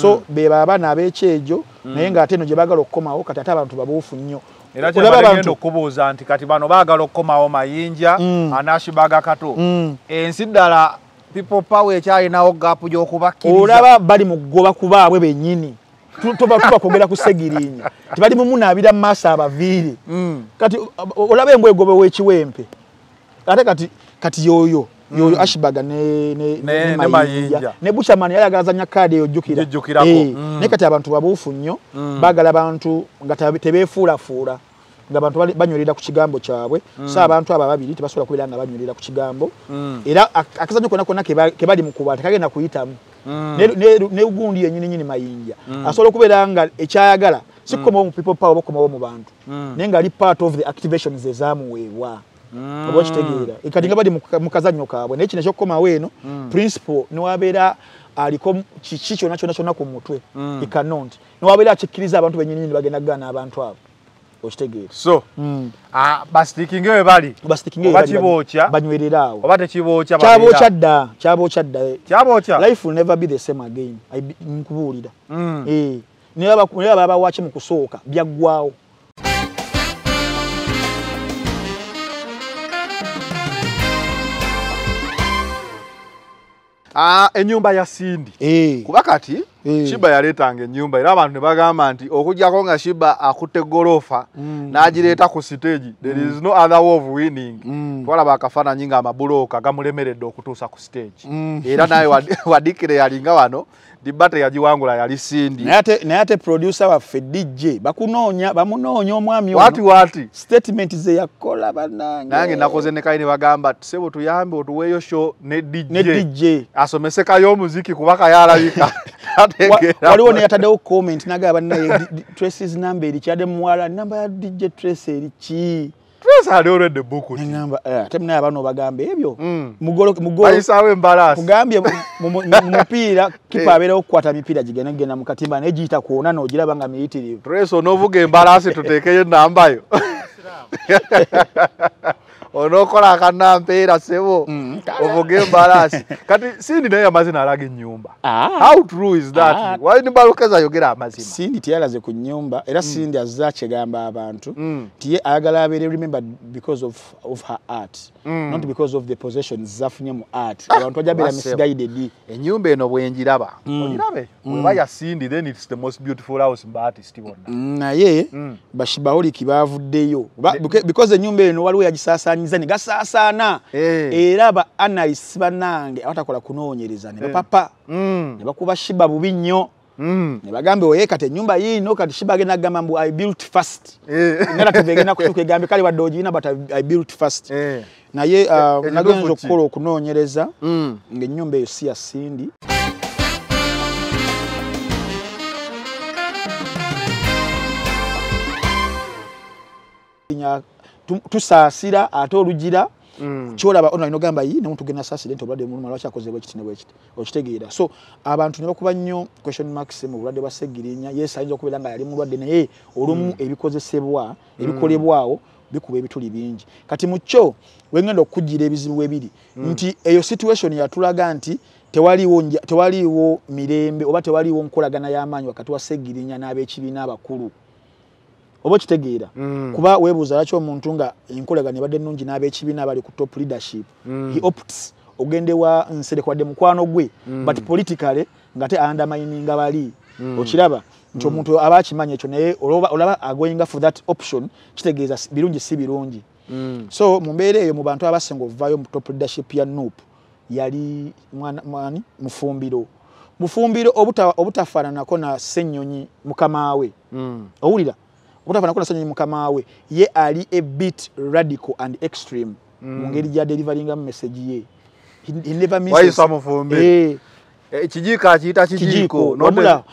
so beba abaana ab'ekyejo naye ng'ate eno gye baagala okukomawo kati ate abantu babuufu nnyo. Era abantu- okubuuza nti kati bano baagala okukomawo mayinja Mm. anashibaga kato? Ensi ddala people power ekyalinawo gaapu gy'okubakkiriza olaba bali mu kugoba ku baabwe bennyini. Tu- tuba kwogera ku segirinya tibali mu munaabira mu maaso abaviiri. Mm. kati olaba embwegobe w'ekiwempe ate kati kati yoyo yoyo ashibaga ne, ne, Ne- ne, ne mayinja ne buchamani yali agazanya kaadi eyo ojjukira Gijjukirako. Eh, Mm. naye kati abantu babuufu nnyo Mm. baagala bantu nga tabe- tebeefuulafuula ng'abantu banywerera ku kigambo kyabwe so abantu abo ababiri tebasobola kubeera nga banywerera ku kigambo Mm. era ak- akazanyo konna konna ke ba- ke bali mu kuba tekagenda kuyitamu Mm. Ne- ne- ne gundi yenyini nyini mayinja asobola okubeera nga ekyayagala si kukomawo mu people power okukomawo mu bantu Mm. naye ngaali part of the activations ezaamuweebwa Mm. Oba okitegeera kati nga bali mu ka- mu kazannyo kaabwe. Naye kino ekyokukomawo eno principal newabeera aliko kiki kyonna kyonna kyonna ku mutwe. Mm. ikanont newabeera akikkiriza abantu benyininyini bagenda kugaana abantu abo. Okitegeera so ah, basitikinge we bali? Oba kibookya, banywerera awo. Oba tekibookya kyabookya dda? Kyabookya dda? Kyabookya life will never be the same again. Nkubuulira. Eh, naye aba- naye baba bawaki mu kusooka byaggwawo ennyumba ya sindi Eh, kuba kati Eh. Shiba yaleetanga ennyumba era abantu ne bagamba nti okugjako nga shiba akutte golofa n'agireeta ku stage there is no other way of winning. Mm. twalaba akafaananyi nga amabulooka gamulemeredde okutuusa ku Mm. era naye wadi- wadikire yalinga wano dibate yagiwangula yali sindi naye ate- producer waffe dj bakunoonya bamunoonya omwami wati wati statement ze yakola bannange. Nange nakoze ne kayi ne bagamba tusebo tuyambe otuweeyo show ne dj asomese kayo omuziki kuba kayalabika waliwo neyataddewo comment nagaa bannaye traces namba eri kyadde muwala namba ya dj trace eri ki? Trace ali already booked. neŋamba "Eh, ate munaye abaana obagamba ebyo. Mm. kugambye mu mupiira kipa abeerawo okukwata mipiira gigenda genda mu katimba naye giyita kwona n'ogiraba nga miyitirivu. Onoovuga embalaasi tuteekeyo enambayo onookola akanampeera sebo Mm. ovuga embalaasi kati sindi naye amazina alaga ennyumba Ah. how true is Ah. that wali balukeza ayogera amazima sindi teyalaze ku nyumba era sindi azze akyegamba abantu Mm. ti ye ayagala abeere remembered because of, of her art Mm. not because of the possessions zafunye mu art abantu bajja beera basebo. misguided ennyumba eno bwenjiraba Mm. ogirabe weba ya sindi then its the most beautiful house artist bonna naye Mm. bashibahuliki bavuddeyo Ba- beca- because ennyumba eno waliwo yagisaasaanyiza ne gasaasaana Eh. era ba analyst bannange abatakola kunoonyereza ne bapapa Mm. ne bakuba shiba bubi nnyo Mm. ne bagambe oye kati ennyumba yiino kati shiba agenda kugamba mbu i built first Eh. narrative egenda kutuuka egambe kale wadde ogirina but I- built Eh. naye uh, nagenza okukola okunoonyereza Mm. ng'ennyumba eyo si ya sindi Nya- tusaasira ate olugira Mm. kyolaba ono alina ogamba yi nemuntu genda saasira nti obulwadde muluma lwaki akoze bwekiti ne bwekiti okitegeera. So abantu ne bakuba nnyo question marks mu bulwadde bwa segirinya yes ayinza okubeera nga yali mulwadde naye olumu ebikozesebwa ebikolebwawo bikuba ebituli bingi. Kati mu kyo wengenda okukugira ebizibu webiri nti eyo situation yatulaga nti tewaliwo tewaliwo mirembe oba tewaliwo nkolagana y'amaanyi wakati wa segirinya n'ab'ekibiina abakulu oba okitegeera Mm. kuba weebuuza lwaki omuntu nga enkolagana ebadde ennungi n'ab'ekibiina abali ku top leadership Mm. he opts ogende wa nsereko wadde mukwano gwe but politically ngate undermininga bali. Okiraba nti omuntu aba akimanya ekyo naye olaba agoyinga for that option kitegeeza birungi si birungi. Mm. so mu mbeera eyo mu bantu abasinga ovaayo mu top leadership ya nup yali mwani? Mufumbiro. Mufumbiro obuta- obutafaananako na ssennyonyi mukama we Mm. owulira obutafaananako na ssennyonyi mukama we. Ye ali a bit radical and extreme. Mu ngeri gyaderivalingamu message ye. He- he never misses- wayisa mufumbi Eh, ekijiiko akiyita kijiiko.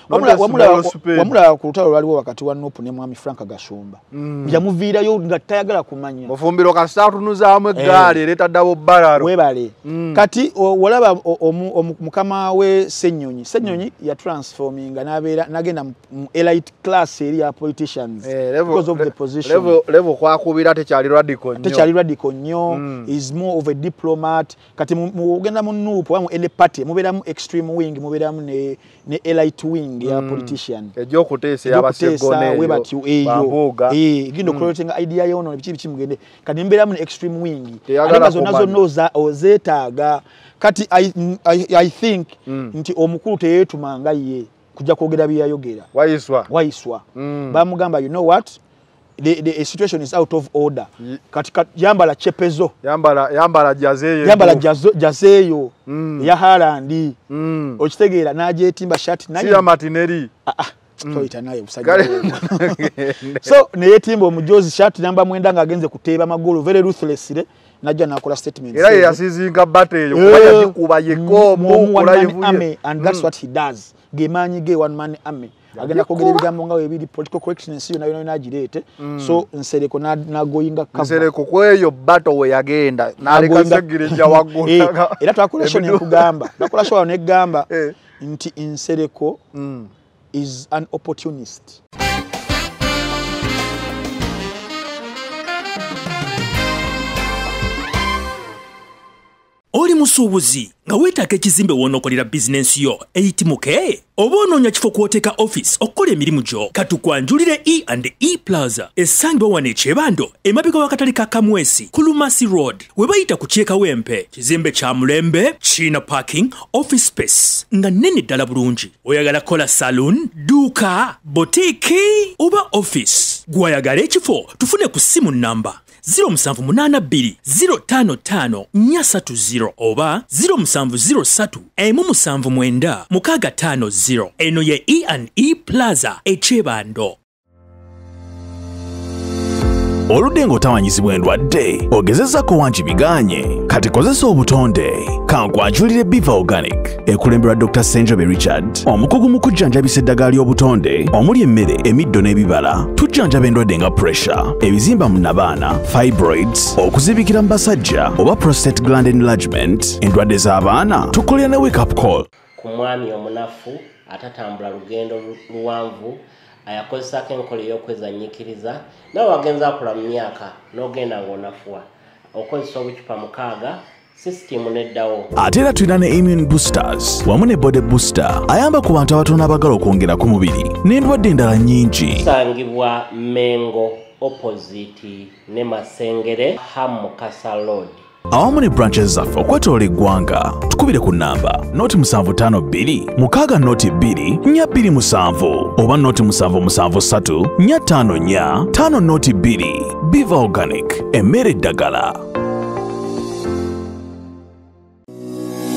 Wamulaba ku lutalo lwaliwo wakati wa nupu ne mwami frank gashumba Mm. yamuviirayo nga tayagala kumanya. Mufumbiro kasita atunuzaamu eggaali ereeta ddabo bbalaro webale Mm. kati omu- mukama we senyonyi. Senyonyi yatransforminga nabeera nagenda mu- elite class eri ya politicians. Eh, because of the position. level- level kwakubira tekyali radical nnyo. Tekyali radical nnyo. Mm. is more of a diplomat. Kati mu- mu- nuupu oba mu ele party mubeeramu extreme extreme wing mubeeramu ne, ne elite wing ya politician. Egyokuteesa Ekyokuteesa, we eyabasegoneeyo batyo eyo. Eh, genda okuloletenga idea yono biki biki mugende. Kati mbeeramu ne extreme wing. Ate zonna zonna ozeetaaga. Kati I, I, i think nti omukulu teyeetumanga ye kujja kwogera bye yayogera wayiswa. Wayiswa. Mm. bamugamba you know what the, the situation is out of order. Ye- kati ka- yambala chepezo. Yambala yambala jazeeyo yambala jazo- jazeeyo Mm. eya harandi Mm. okitegeera n'agyetimba shati naye siya matineri Ah, ah, toyita naye busajja Kale- oyo. so neyetimba omujozi shati namba mwenda ng'agenze kuteeba magulu very ruthlessly najja nakola statement era ye ezo. yasizinga bata eyo kuba Eh, yagikuba mu- yekombo mu one man kulayivu army, ye and that's what he does. Gemaanyi ge one man army agenda kwogera ebigambo nga webiri political correctness yona yona nagireete so nsereko na- nagoyinga nsereko kweyo bato we yagenda. N'aleka waggulu Eh, era twakola sho nekugamba nakola sho wano negamba Eh. nti nsereko Mm. is an opportunist oli musuubuzi nga weetaaga ekizimbe w'onookolera bizinensi yo eyitimuke oba onoonya kifo kw'oteeka offisi okukola emirimu gyo katukwanjulire e and e plaza essangibwa wano ekyebando emabega w'akatale ka kamwesi ku lumasi road. We bayita ku kyekawempe kizimbe kya mulembe kiina parking office space nga nnene ddala bulungi. Oyagala kola saloon duuka botiiki oba office? Gw'ayagala ekifo tufune ku simu namba 0782 oba 0703 eno ye e&e plaza ekyebando oludde ng'otawanyizibwa endwadde ogezezako wangi biganye. Kati kozesa obutonde. Kankwanjulire biva organic. Ekulemberwa dr senjobe richard. Omukugu mu kujjanjabisa eddagala ly'obutonde omuli emmere emiddo n'ebibala. Tujjanjaba endwadde nga pressure. Ebizimba mu nabaana fibroids okuzibikira mu basajja oba prostate gland enlargement. Endwadde z'abaana tukolera ne wake up call. Ku mwami omunafu atatambula lugendo lu- luwanvu ayakozesako enkola ey'okwezanyikiriza nawe wagenza akula mu myaka n'ogenda ng'onafuwa. Okozesa obucupa mukaaga sisitimu neddawo. Ate era tulina ne immune boosters wamu ne body booster ayamba ku bantu abatono abagala okwongera ku mubiri n'endwadde endala nnyingi. Tusangibwa mengo opposite ne masengere hamukasa road awamu ne branches zaffe okwetoola eggwanga. Tukubire ku namba noti 752 mukaaga noti 2 427 oba noti 773 454 5 noti 2 biva organic emmere eddagala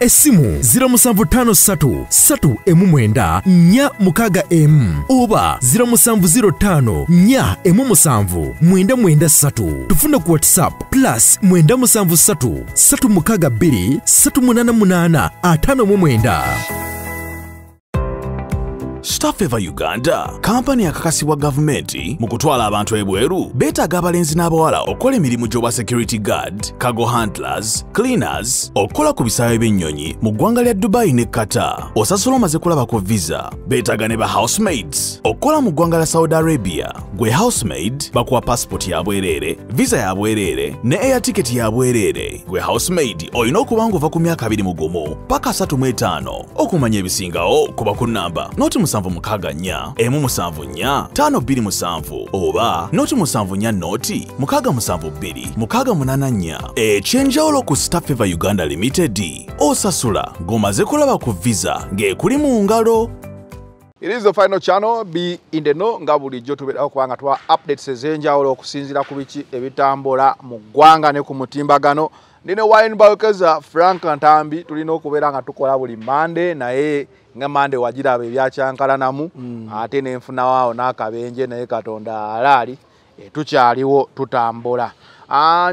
essimu 0753 3 4 mukaaga emu oba 0705 4 7 993 tufuna ku whatsapp plus 973 362 388 59 Staffeva Uganda. Kampani akakasibwa gavumenti mu kutwala abantu ebweru beetaaga abalenzi n'abawala okukola emirimu gy'obwa security guard cargo handlers cleaners okukola ku bisaawe by'ennyonyi mu ggwanga lya dubai ne qatar. Osasula omaze kulaba ku visa beetaaga ne ba housemaids okukola mu ggwanga lya saudi arabia. Gwe housemaid bakuwa passport ya bwereere visa ya bwereere ne air ticket ya bwereere. Gwe housemaid olina okuba ng'ova ku myaka 21 paka 35 okumanya ebisingawo kuba ku namba noti 764 emu 74 527 oba noti 74 noti 672 684 ekyenjawulo ku staffeva uganda limited osasula ng'omaze kulaba ku visa ng'ekuli mu ngalo. It is the final channel be in the know nga bulijjo tubeerawo kubanga tuwa updates ez'enjawulo okusinziira ku biki ebitambula mu ggwanga ne ku mutimbagano. Ndine wine balkeza frank ntambi tulina okubeera nga tukola buli mande naye nga mande wagiraba ebyakyankalanamu ate nenfunawaawo n'akabenje naye katonda alaali tukyaliwo tutambula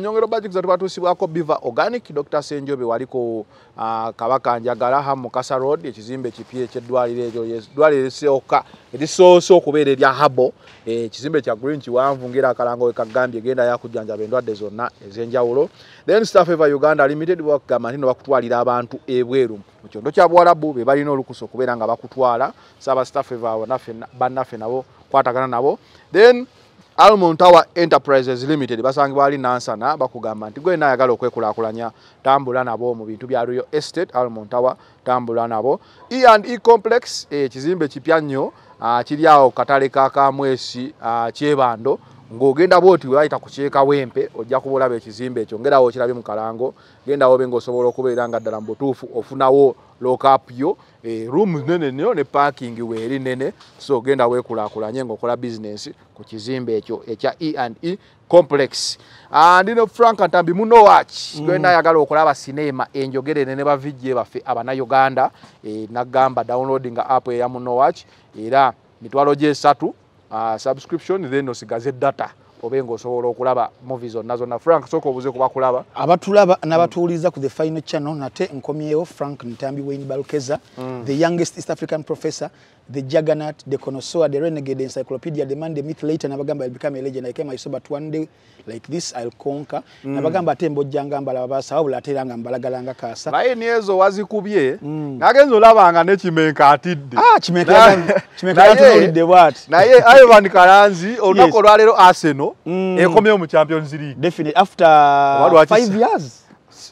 nyongero bajikiza tubatuusibwako biva organic dr. Senjobe waliko ah, kabaka njagala ha mukasa road ekizimbe kipya ekyeddwaliro ekyo yes, ddwaliro erisooka erisoose okubeera erya habo Eh, ekizimbe kya green kiwanvu ngaera akalango wekagambye genda yakujjanjaba endwadde zonna ez'enjawulo. Then staff eva uganda limited bakugamba nti no bakutwalira abantu ebweru. Mu kyondo kya bwalabu be balina olukusa okubeera nga bakutwala saaba staff eva naffe- bannaffe nabo kwatagana nabo. Then almond tower enterprises limited basangibwa ali nansana bakugamba nti gwe nayagala okwekulaakulanya tambula nabo mu bintu bya royal estate. Almond tower tambula nabo. E and e complex ekizimbe kipya nnyo ah, kiri awo katale ka kamwesi ah, kyebando ng'ogenda bwoti webayita ku kyekawempe ojja kuba olaba ekizimbe ekyo ngerawo okirabye mu kalango gendawo be ng'osobola okubeera nga ddala mu butuufu ofunawo lokapu yo eh, room nene nnyo ne parking weeri nene so genda weekulaakulanye ng'okola bizinensi ku kizimbe ekyo ekya e and e complex Ah, ndino frank ntambi munowach mm. gwena ayagala okulaba sinema enjogerere ne bavijje baffe abanayuganda eh, nagamba downloading app eya munowach era mitwalo gyesatu uh, subscription then osigaze data. Obe ng'osobola okulaba movie zonna zonna. Frank sooka obuze kuba kulaba abatulaba n'abatuwuliza ku the final channel nate nkomyewo frank ntambi wayne balukeza the youngest east african professor the juggernaut the connoisseur the renegade encyclopedia the man the myth later nabagamba i'll become a legend i came i saw but one day like this i'll conquer. Nabagamba ate mbojjanga mbalaba basawa bula ate era nga mbalagalanga kaasa. Layini ezo wazikubye nagenza olabanga nekimenka atidde. Ah kimenka Na- yaga- kimenka naye- yatunulidde bwati? naye ivan kalanzi olunaku Yes. olwaleero arsenal Mm. ekomyewo mu champions league. Definitely. After five years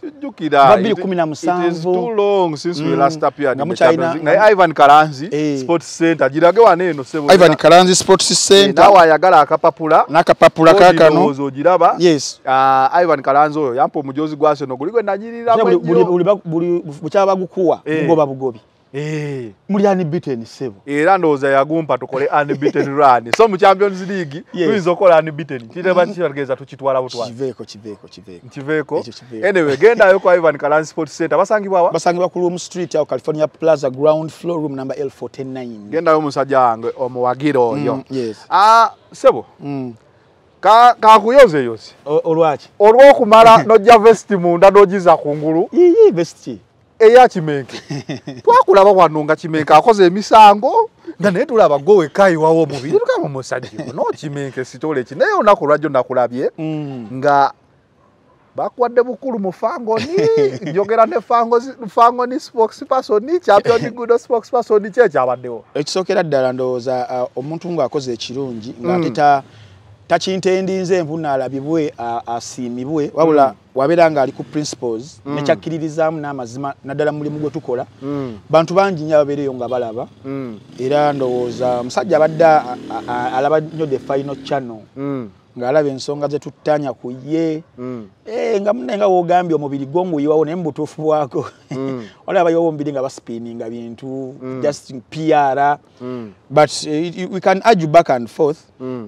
sijjukira Mm. League. naye ivan kalanzi Eh. sports center girage wano eno sebo ivan kalanzi sports center nawe ayagala akapapula n'akapapula Kodi kaakano ndowooza ogiraba yes Ah, ivan kalanzi oyo yampa omujozi gwa seno guli gwe nagiriramu Buli- buli- ennyo buli ba- buli bukyaba bagukuwa Eh. bugoba bugobi Eh. Muli unbeaten sebo. Era ndowooza yagumpa tukole unbeaten run. So mu champions league tuyinza okukola unbeaten kiteba kitegeeza tukitwala butwala kiveeko kiveeko kiveeko. Nkiveeko Ekyo kiveeko. anyway gendayo ku ivan kalanzi sports center. Basangibwawa basangibwa ku room street awo california plaza ground floor room number l49 gendayo omusajja wange omuwagira oyo. Mm. Ah, sebo. Mm. ka- kakuyozeyoze olwaki? Olwokumala nojja vesti munda nogiza kungulu vesti eya kimenke. Twakulaba wano nga kimenke akoze emisango. Nga naye tulaba gwe wekaayiwawo omubiri tukaba musajja ono. Kimenke sitole ki? Naye olunaku lwajjo nakulabye Mm. nga bakuwadde bukulu mu fangoni njogera ne fangoni spokesperson champion gudo spokesperson ki ekyabaddewo ekisookera ddala ndowooza uh, omuntu ng'akoze ekirungi Mm. Takintendinze empuna alabibwe asiimibwe wabula wabeera ng'ali ku principles Mm. nekyakkiririzaamu n'amazima naddala mu mulimu gwe tukola. Bantu bangi nnyo ababeereyo nga balaba. Era ndowooza omusajja abadde alaba nnyo the final channel ng'alaba ensonga ze tuttanya ku ye. Eh, nga munne nga wogambye omubiri gwonguyiwawo naye mu butuufu bwako. Olaba bayiwawo omubiri nga baspininga bintu just pr but uh, we can argue back and forth.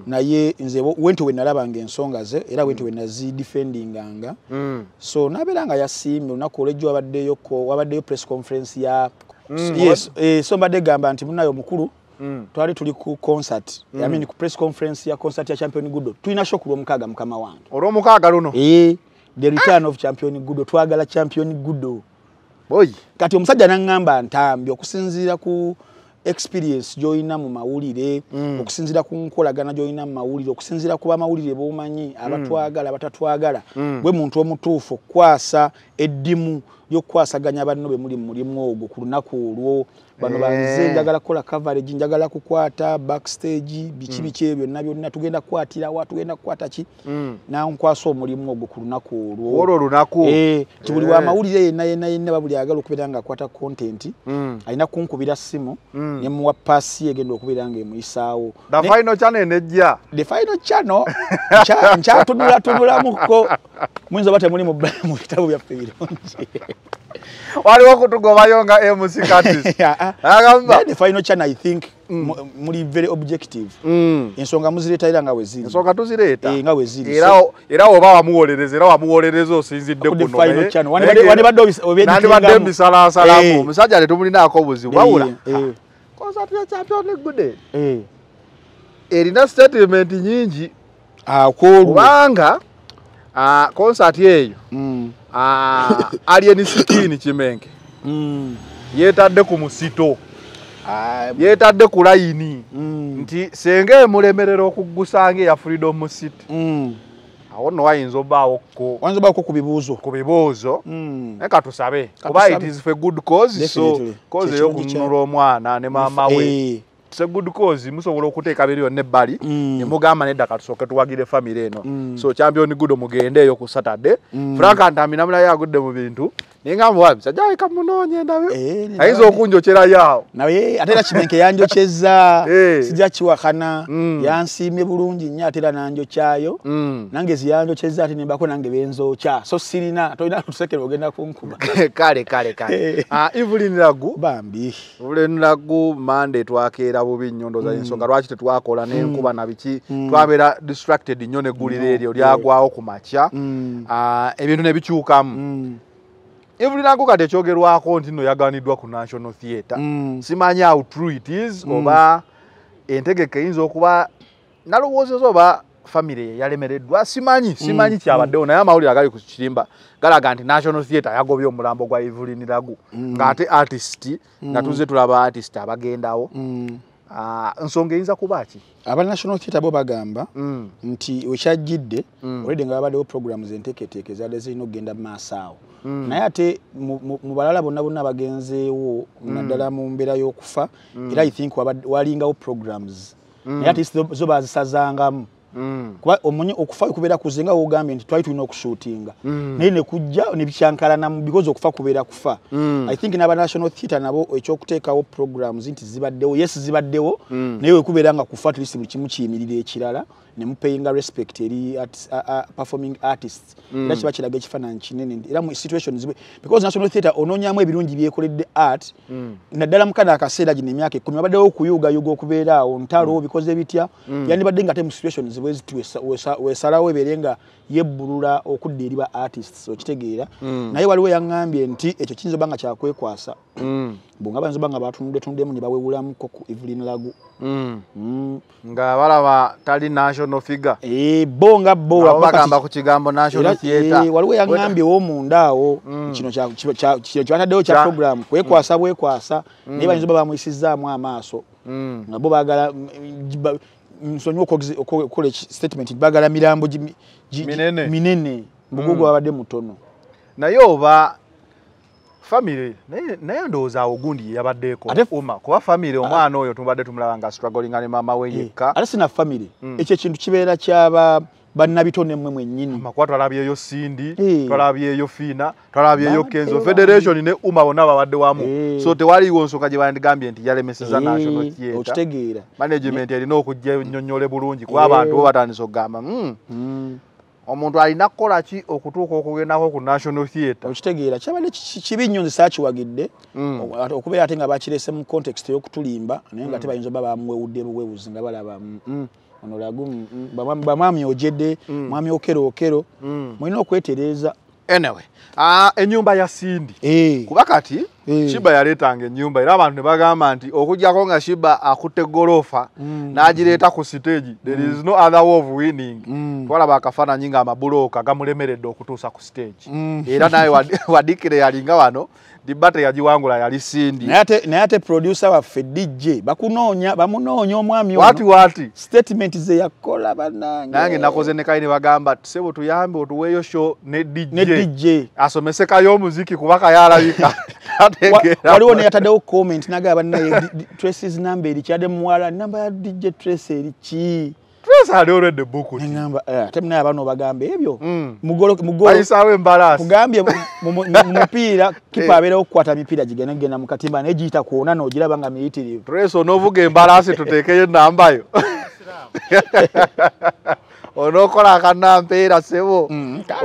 Naye nze wo- wento we nalabanga ensonga ze era wento we nazidefendinganga. So nabeera nga yasiimye olunaku olwejjo wabaddeyo ko- wabaddeyo press conference ya yes eh, so mbadde gamba nti munayo omukulu twali tuli ku concert. I mean ku press conference ya concert ya champion gudo. Tulina shoku lwomukaaga mukama wange. Olw'omukaaga luno? Eh, the return of champion gudo. Twagala champion gudo. Boyi kati omusajja naŋŋamba ntambi okusinziira ku experience gy'olina mu mawulire okusinziira ku nkolagana gy'olina mu mawulire okusinziira ku bamawulire b'omanyi abatwagala abatatwagala gwe muntu omutuufu okukwasa eddimu ly'okukwasaganya banno be muli mu mulimu ogwo ku lunaku olwo. Bano banze njagala kukola coverage njagala kukwata backstage biki biki ebyo byonna byonna. Tugenda kukwatirawa tugenda kukwata ki? Nankwasa omulimu ogwo ku lunaku olwo. Olwo olunaku Eh, nti buli Eh. wamawulire yenna yenna yenna babuli agala okubeera nga akwata content. Alina kunkubira simu nemuwa paasi egenda okubeera nga emuyisaawo. The final channel enejja the final channel? Nkya- nkyatunulatunulamuko muyinza oba temuli mu mu bitabo byaffe birungi waliwo okutugobayo nga mc katis agamba the final channel i think mu- muli very objective. Ensonga muzireetayira nga we ziri. Ensonga tuzireeta Eh, nga we ziri. Era era oba wamuwolereza era wamuwolereza osinzidde Ku the kuno final naye- channel. naye Wandibadde- ng'era- wandibadde obis- obyedikingamu. nandibadde mbisalaasalamu Eh. omusajja tetumulinako obuzibu wabula Eh, eh, ya champion gude eh. erina statement nyingi. Akwolwo kubanga Ah, concert eyo Ah, alien skin kimenke Mm. yeetadde ku musito. Ah, yeetadde ku layini. Mm. nti senga emulemerera okuggusanga eya freedom city. Mm. awo nno wayinza bako ku bibuuzo? Ku bibuuzo. Naye katusabe kuba it is for good cause so cause ey'okununula omwana ne maama we Good cause musobola okuteeka biri yonna ebbali Mm. ne mugamba nedda katusooke tuwagire famire eno Mm. so champion good mugende eyo ku saturday Mm. franka ntamina mulayo agudde mu bintu ningamba wa musajja we kamunoonye ndabe Eh, ayinza awo naye ate era kimenke yanjokyeza Eh. sijja kiwakana. Mm. yansiimye bulungi nnyo ate era nanjokyayo. Mm. nange ziyanjokyeza ate nembako nange benzookya. So sirina tolina lusekere ogenda kunkuba. Kale kale kale. Ah, evelyn lagu bambi. Evelyn lagu mande twakeera bubi nnyo ndoza ensonga. Lwaki tetwakola n'enkuba na biki? Twabeera distracted nnyo negguliro eryo lyagwawo ku makya. Mm. Ah, ebintu ne bikyukamu Mm. evulinako kati ekyogerwako nti no yaganiddwa ku national theatre. Mm. simanyi how true it is oba entegeka eyinza okuba nalowoozeza oba famire yalemereddwa. Simanyi simanyi kyabaddewo. Naye amawulire agali ku kirimba galaga nti national theatre yagobye omulambo gwa evelyn lagu ng'ate artist nga tuzze tulaba artist abagendawo Mm. Ah, nsonga eyinza kuba ki? Aba national theatre bo bagamba Mm, nti wekyajjidde Mm. olwedde nga babaddewo programs enteeketeeke ezadde zirina okugenda mu maaso awo. Naye ate mu- balala bonna bonna bagenzeewo naddala mu mbeera y'okufa era i think walingawo programs. Naye ate zo- bazisazangamu mm, kuba omunye okufa kubeera kuze nga wogambye nti twali tulina okushootinga naye nekujja nebikyankalanamu because okufa kubeera kufa. Mm. i think n'aba national theatre nabo ekyokuteekawo programs nti zibaddewo yes zibaddewo. Naye wekubeera nga kufa tulisi buli kimu kiyimirira ekirala nemupayinga respect eri artis- a- a- performing artists. Era kiba kiraga ekifaananyi kinene era mu situation zibwe because national theatre onoonyamu ebirungi byekoledde art naddala mukana akaseera gino emyaka ekkumi babaddewo okuyugayuga okubeera awo ntalo bikoze bitya yandibadde nga ate mu situation zibwe ziti wesa- wesa- wesalawo ebeere nga yebbulula okudda eri ba artists okitegeera. Naye waliwo yaŋŋambye nti ekyo kiyinza oba nga kyakwekwasa mm, bonga bayinza oba nga batunuddetunuddemu ne bawewulamuko ku evelyn lagu mm. Mm. nga balaba tali national figure. Eh, bo nga bo bagamba ku kigambo national era, theatre. eh, waliwo yaŋŋambyewo munda awo kino kya- kya- kya- kino kyataddewo kya Kya- program kwekwasa bwekwasa. Naye bayinza oba bamwisizaamu amaaso. Mm. nga bo bagala mm, nsonyiwa okwo- okukola statement bagala mirambo gi- Minene. minene. Mugugu babadde mutono naye oba famire naye ndowooza awo gundi yeyabaddeeko uma kuba famire omwana oyo tubadde tumulaba nga strugglinga ne maama we yekka. ate sina famire ekyo ekintu kibeera kyaba bannabitone mmwe mwennyini. Makuba twalabyeyo sindi Eh. twalabyeyo fiina twalabyeyo kenzo federation ne uma bonna babadde wamu. Eh. so tewaliiwo nsonga gye bandigambye nti yalemeseza national Eh, theatre management erina okujja ennyonnyole bulungi kuba abantu bo batandise okugamba "Mm, Mm. Omuntu alina kukola ki okutuuka okugendako ku national theatre? Okitegeera kyabadde ki- kibi nnyo nze saakiwagidde Mm. Ate okubeera ate nga bakirese mu context y'okutulimba naye nga tebayinza oba bamuwewudde buwewuzi nga balaba mm, mm, ono lagu bamwami- ojedde mwami okero okero mulina okwetereeza. Anyway ah, ennyumba ya sindi Eh, kuba kati. Shiba yaleetanga ennyumba era abantu ne bagamba nti okugjako nga shiba akutte golofa n'agireeta ku stage there is no other way of winning. Mm. twalaba akafaananyi nga amabulooka gamulemeredde okutuusa ku Mm. era naye wadi- wadikire yalinga wano dibate yagiwangula yali sindi. Naye ate- producer waffe dj bakunoonya bamunoonya omwami wati wati statement ze yakola bannange. Nange nakoze ne kayi ne bagamba sebo tuyambe otuweeyo show ne dj dj asomese kayo omuziki kuba kayalabika waliwo neyataddewo comment nagaba naye traces namba eri kyadde muwala namba ya dj trace eri ki? Trace ali neŋamba "Eh, ate munaye abaana obagamba ebyo. Mm. Mugolo- mugolo- bayisaawo embalaasi. mugambye mu- mu mu mupiira kipa abeerawo okukwata mipiira gigenda genda mu katimba naye giyita kwona n'ogiraba nga miyitirivu. Trace onoovuga embalaasi tuteekeyo enambayo onookola akanampeera sebo.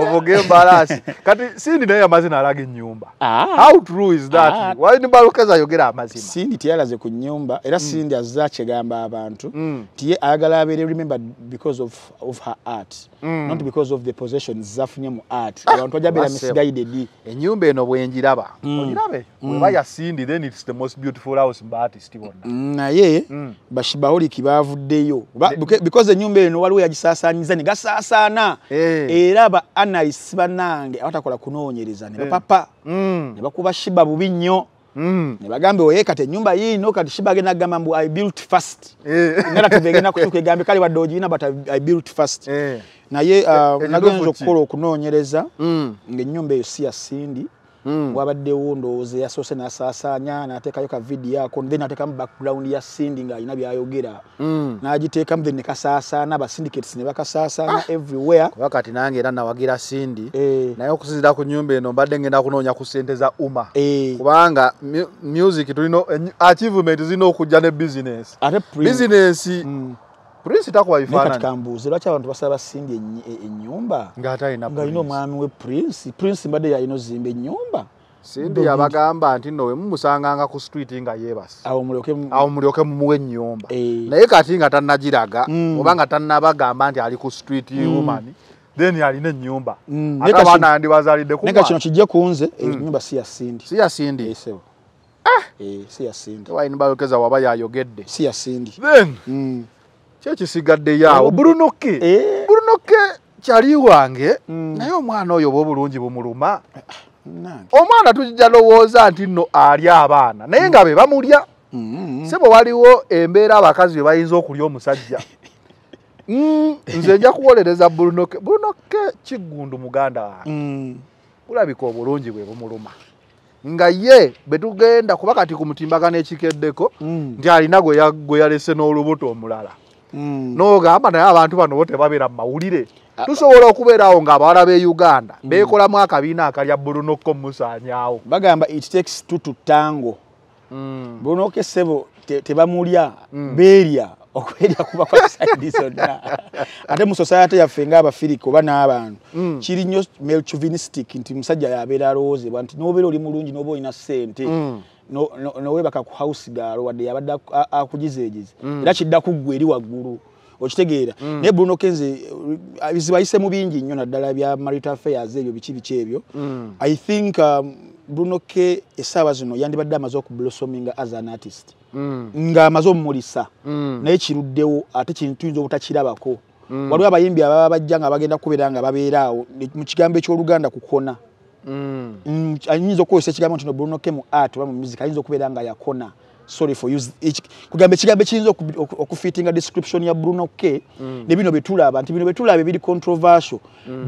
Ovuga embalaasi. Kati sindi naye amazina alaga ennyumba. Ah. how true is that? Ah. wali nibalukeza ayogera amazima? Sindi teyalaze ku nyumba era sindi azza kyegamba abantu. Mm. nti ye ayagala abeere remembered because of, of her art not because of the possessions zafunye mu art abantu bajja beera basebo. misguided. Ennyumba eno bwenjiraba ogirabe weba yasindi then its the most beautiful house mba artist bonna naye bashibahuliki bavuddeyo. Ba- beca- because ennyumba eno waliwo yagisaasaanyiza ne gasaasaana. Eh. era ba analyst bannange abatakola kunoonyereza ne bapapa Mm, ne bakuba shiba bubi nnyo. Mm. ne bagambe oye kati ennyumba yiino kati shiba agenda kugamba mbu i built first. Eh. narrative egenda kutuuka egambe kale wadde ogirina but I- i built first. Eh. Naye uh, ekituufu nagenza ki? okukola okunoonyereza Mm. ng'ennyumba eyo si yasindi Mm. wabaddewo ndowooza yasoose n'asaasaanya n'ateekayo ka vidiyo ako then ateekamu background ya sindi ng'alina byayogera Mm. n'agiteekamu then ne kasaasaana abasyndicates ne bakasaasaana everywhere kuba kati nange era nawagira sindi Eh, naye okusinzira ku nyumba eno mbadde ngenda kunoonya ku ssente za uma eh, kubanga mu- music tulina achievement zirina okujja ne bizinensi Mm. Prince takuba naye kati bifaananyi kambuuze lwaki abantu basaba sindi ennyi- e- ennyumba? Ng'alina omwami we prince prince mbadde yalina ozimba ennyumba. Sindi yabagamba nti nno wemumusanganga ku street nga yeebase. Awo mulyoke mumuwa ennyumba. Eh. naye kati nga tannagiraga Mm. oba nga tannabagamba nti ali ku street woman then alina ennyumba. Mm. ate abaana yandibazaalidde naye kati kino kijje kunze Mm. ennyumba si yasindi si yasindi esebo si yasindi wayini balokeza waba yayogedde. Si yasindi then Mm. Kyekisigaddeyo awo brunoke. Eh. brunoke kyali wange Mm. naye omwana oyo oba obulungi bumuluma omwana tujja lowooza nti nno alya abaana naye nga be bamulya. Mm. sebo waliwo embeera abakazi bwe bayinza okulya omusajja. Mm, nze nja kuwolereza brunoke. Brunoke kiggundu muganda wange. Bulabika obulungi bwe bumuluma. Nga ye bwe tugenda kuba kati ku mutimbagano ekikeddeko nti alina gwe ya- gwe yalese n'olubuto omulala. N'ogamba naye abantu bano bo tebabeera mu mawulire tusobola okubeerawo ng'abawala b'e uganda beekolamu akabiina akalya bulunokko musaanyaawo bagamba it takes two to tango. Bunoke sebo te- tebamulya beerya okwerya kuba kwa saidi zonna. Ate mu society yaffe ng'abafirika oba n'abantu kiri nnyo male chauvinistic nti musajja yabeera alowoozebwa nti n'obeera oli mulungi n'oba olina ssente nowebaka ku house gaalo wadde yabadde akugizeegize era kidda kuggwa eri waggulu okitegeera naye bruno kenze uh, bizibu ayisemu bingi nnyo naddala bya marital affairs ebyo biki biki ebyo i think um, bruno k essaawa zino yandibadde amaze okublossominga as an artist. Ng'amaze omumulisa naye kiruddewo ate kintu tuyinza obutakirabako. Waliwo abayimbi ababa bajja nga bagenda kubeera nga babeera awo mu kigambo ekyoluganda kukona. Mm, ayinza okukozesa ekigambo nti no bruno k mu art oba mu music ayinza okubeera nga yakona. Sorry for use kugamba ekigambo ekiyinza oku- oku- okufitinga description ya bruno k. Ne bino betulaba nti bino betulaba ebiri controversial.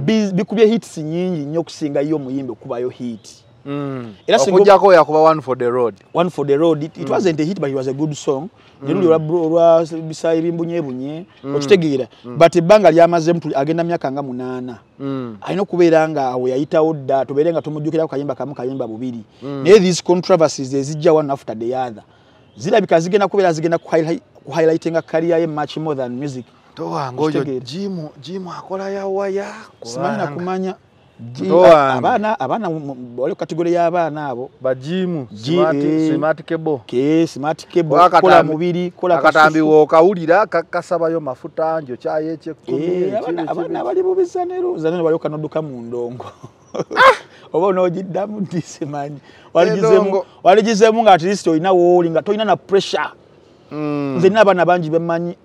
Bi- bikubye hits nyingi nnyo okusinga yo omuyimbi okubayo hit. Era okujjako yakuba one for the road. One for the road it, it wasn't a hit but it was a good song neruli olwa bisayi bimbunyeebunye okitegeera but ebbanga lyamazemu tuli- agenda myaka nga munaana. Alina okubeera nga awo yayitawo dda tubeere nga tumujjukirako kayimba kamu kayimba bubiri. Naye these controversies ezijja one after the other. Zirabika zigenda kubeera zigenda kuhighlightinga kariya ye much more than music. Towange oyo Okitegeera. jimu jimu akola yawaya simanyi nakumanya Ji- Muto wange. Abaana abaana wali kategori y'abaana abo. Bajimu Ji- eh. smart cable. smart cable kola mubiri kola akatambi kasusu. wookawulira ka- kasabayo mafuta njo kyayo ekyekumi Eh, abaana- abaana bali mu bizaniro zanero bali okanodduka mu ndongo. Oba onoogiddamu nti simanyi. Waligizemu- waligizemu nga at least olina wooli nga tolina na pressure. Nze nina abaana bangi bemanyi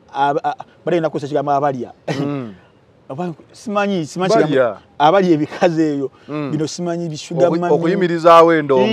balina kukosa ekigambo abalya. Oba- simanyi simanyi abalya ebikazi eyo. Bino simanyi bisuga Oku- okuyimirizaawo endongo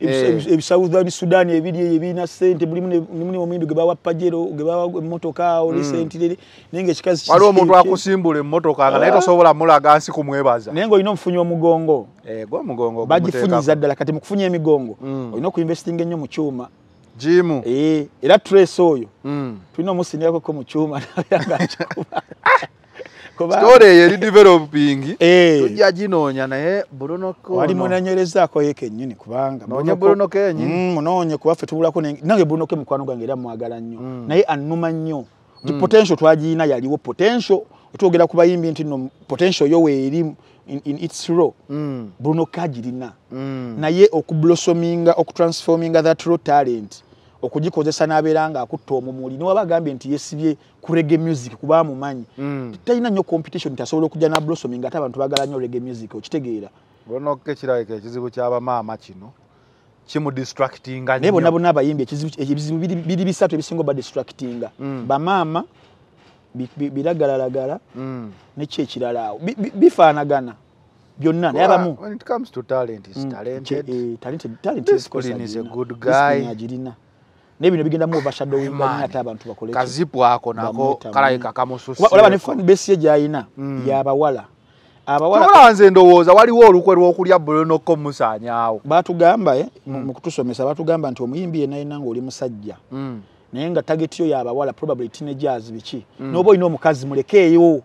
Eh. ebisouthern sudan ebiri eyo ebirina sente mulimu ne- ne omuyimbi gwe bawa pajero gwe bawa emmotoka awo lisentire naye ngaekikazi waliwo omuntu akusimbula emmotoka nga naye tosobola mulaga nsi kumwebaza. Naye ngaolina omufunyi omugongo. Gwe omugongo bagifunyiza ddala kati mukufunya emigongo Mm. olina okuinvestinga ennyo mu kyuma. Jimu Eh, era trace oyo. Mm. tulina omusindirakoko mu kyuma nayanga akikuba Kuba- story eyo eri developing. Eh, tujja ginoonya naye bulunoko wali munonyerezaako yeke ennyini kubanga Noonye Bulunoko- Bulunoko yennyini? Mm, munoonye kuba ffe tubulako ne- nange bunoke mukwano gwange era mwagala nnyo. Naye annuma nnyo. Nti potential twagiyina yaliwo. Potential otwogera ku bayimbi nti no potential yo weeri in, in its raw. Mm. bunoke agirina. Mm. naye okublossominga okutransforminga that raw talent okugikozesa n'abeera nga akutta omumuli niwaba agambye nti yesibye ku rege music kuba amumanyi. Mm. talina nnyo competition tasobola okujja na blossoming ate abantu bagala nnyo rege music okitegeera. Bonoka ekirabika ekizibu ky'abamaama kino kimudistractinga naye bonna bonna abayimbi ebizibu biri bisatu ebisinga oba distractinga. Mm. bamaama bi- bi- biragalalagala Mm. neki ekirala awo. Bi- bi- bifaanagana byonna naye abamu. Eh, agirina. Good This guy. Colin agirina naye bino bigendamu overshadowinga Man. nnyo ate abantu bakole ki? kazipu ako nako kalabika Kuba olaba ne kamususeeko fan base ye gy'alina Mm. yabawala abawala tola nze ndowooza waliwo olukwe lw'okulya bulonoko musaanyaawo batugamba eh, mu mu kutusomesa batugamba nti omuyimbi yenna yenna ngaoli musajja Mm. naye nga tageti yo yabawala probably teenagers biki n'oba olina omukazi mulekeeyo Mm.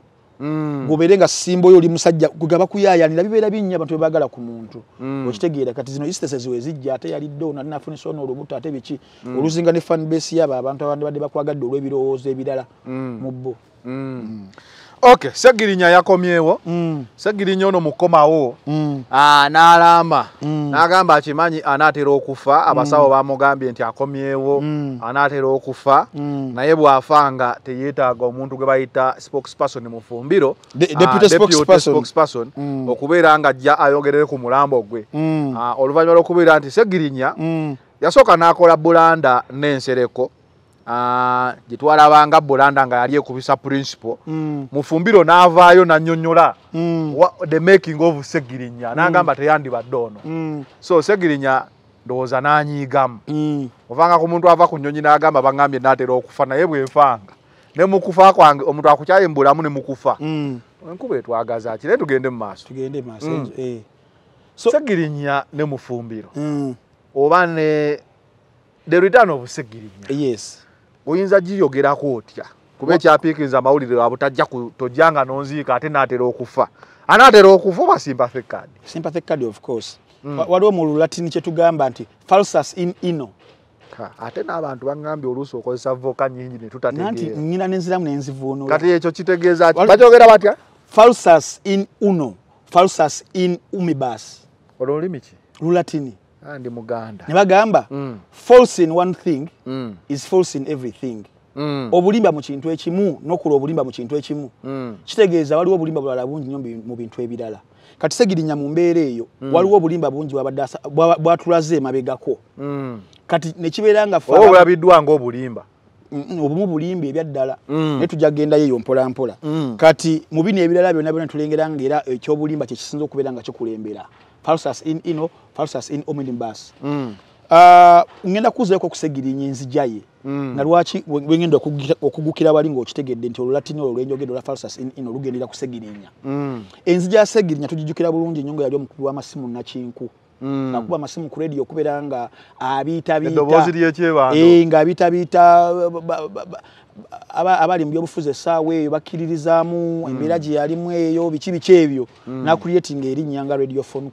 Gobeere nga simba oyo oli musajja gugaba kuyayanira bibeera binnya abantu bebagala ku muntu. Mm. okitegeera kati zino instances wezijja ate yalidde ono ate nafunisa ono olubuto ate biki? Oluzinga ne fan base yabo abantu abandi badde bakwagadde olw'ebirowoozo ebirala Mm. mu bo Mm. ok segirinya yakomyewo segirinya ono mukomawo Mm. Ah, n'alamba Mm. n'agamba akimanyi anaatera okufa abasawo bamugambye nti akomyewo Mm. anaatera okufa Mm. naye bw'afa nga teyeetaaga omuntu gwe bayita spokesperson mu fumbiro De- ah, deputy spokesperson. spokesperson Mm. okubeera nga ajja ayogerere ku mulambo gwe Mm. Ah, oluvannyuma lw'okubeera nti segirinya Mm. yasooka n'akola bulanda n'ensereko gye twalabanga bulanda nga yali ekubisa principal Mm. mufumbiro n'avaayo n'annyonnyola Mm. the making of segirinya n'agamba teyandibadde ono Mm. so segirinya ndowooza n'anyiigamu Mm. ovanga ku muntu ava ku nnyonyi n'agamba bangambye naatera okufa naye bwefanga ne mukufa kwange omuntu akukyaye mu bulamu ne mukufa Mm. enkuba etwagaza ki naye tugende mu maaso tugende maaso Mm. eh. So- segirinya ne mufumbiro Mm. oba ne the return of segirinya yes oyinza giyogerako otya kuba ekyapiikiriza amawulire waabwe tajja tojjanga nonziika ate naatera okufa. Anaatera okufa oba sympathic card? Sympathetic card of course. Mm. Wa- waliwo mu lulatini kyetugamba nti falsus in ino. Ate n'abantu baŋŋambye oluusi okozesa voka nyingi ne nanti tutategeera nyina nenziramu nenzivuunula kati ekyo kitegeeza bakyogera batya? Falsus in uno. Falsus in umibus. Olwo olulimi ki? Lulatini ndi muganda. Ne bagamba Mm, false in one thing mm, is false in everything. Mm, obulimba mu kintu ekimu n'okola obulimba mu kintu ekimu. Mm. kitegeeza waliwo obulimba bulala bungi nnyo mu- bintu ebirala. Kati segirinya mu mbeera eyo waliwo obulimba bungi bwatulaze emabegako. Mm. kati nekibeera nga ffe oba Mm, obumu bulimba ebyaddala. Mm. naye tujja kugendayo eyo mpola mpola Mm. kati mu bino ebirala byonna byonna tulengera nga era ekyobulimba kyekisinza okubeera nga kikulembera. Falsus in ino falsus in omnibus. Ah, ngenda kuzaako okusegirinya enzija na lwaki we- wengenda okugukira- wali ng'okitegedde nti olulatini olwo lwenjogedde olwa falsus in ino lugendera kusegirinya enzija ya segirinya tugijjukira bulungi nnyo nga yali omukubi w'amasimu nakinku. Nakuba amasimu ku radio okubeera nga abiitabiita ly'ekyebando Eh, abali mu byobufuzi essaawa eyo bakkiririzaamu embeera gye yalimu eyo biki biki ebyo n'akuliyetinga erinnya nga radio phone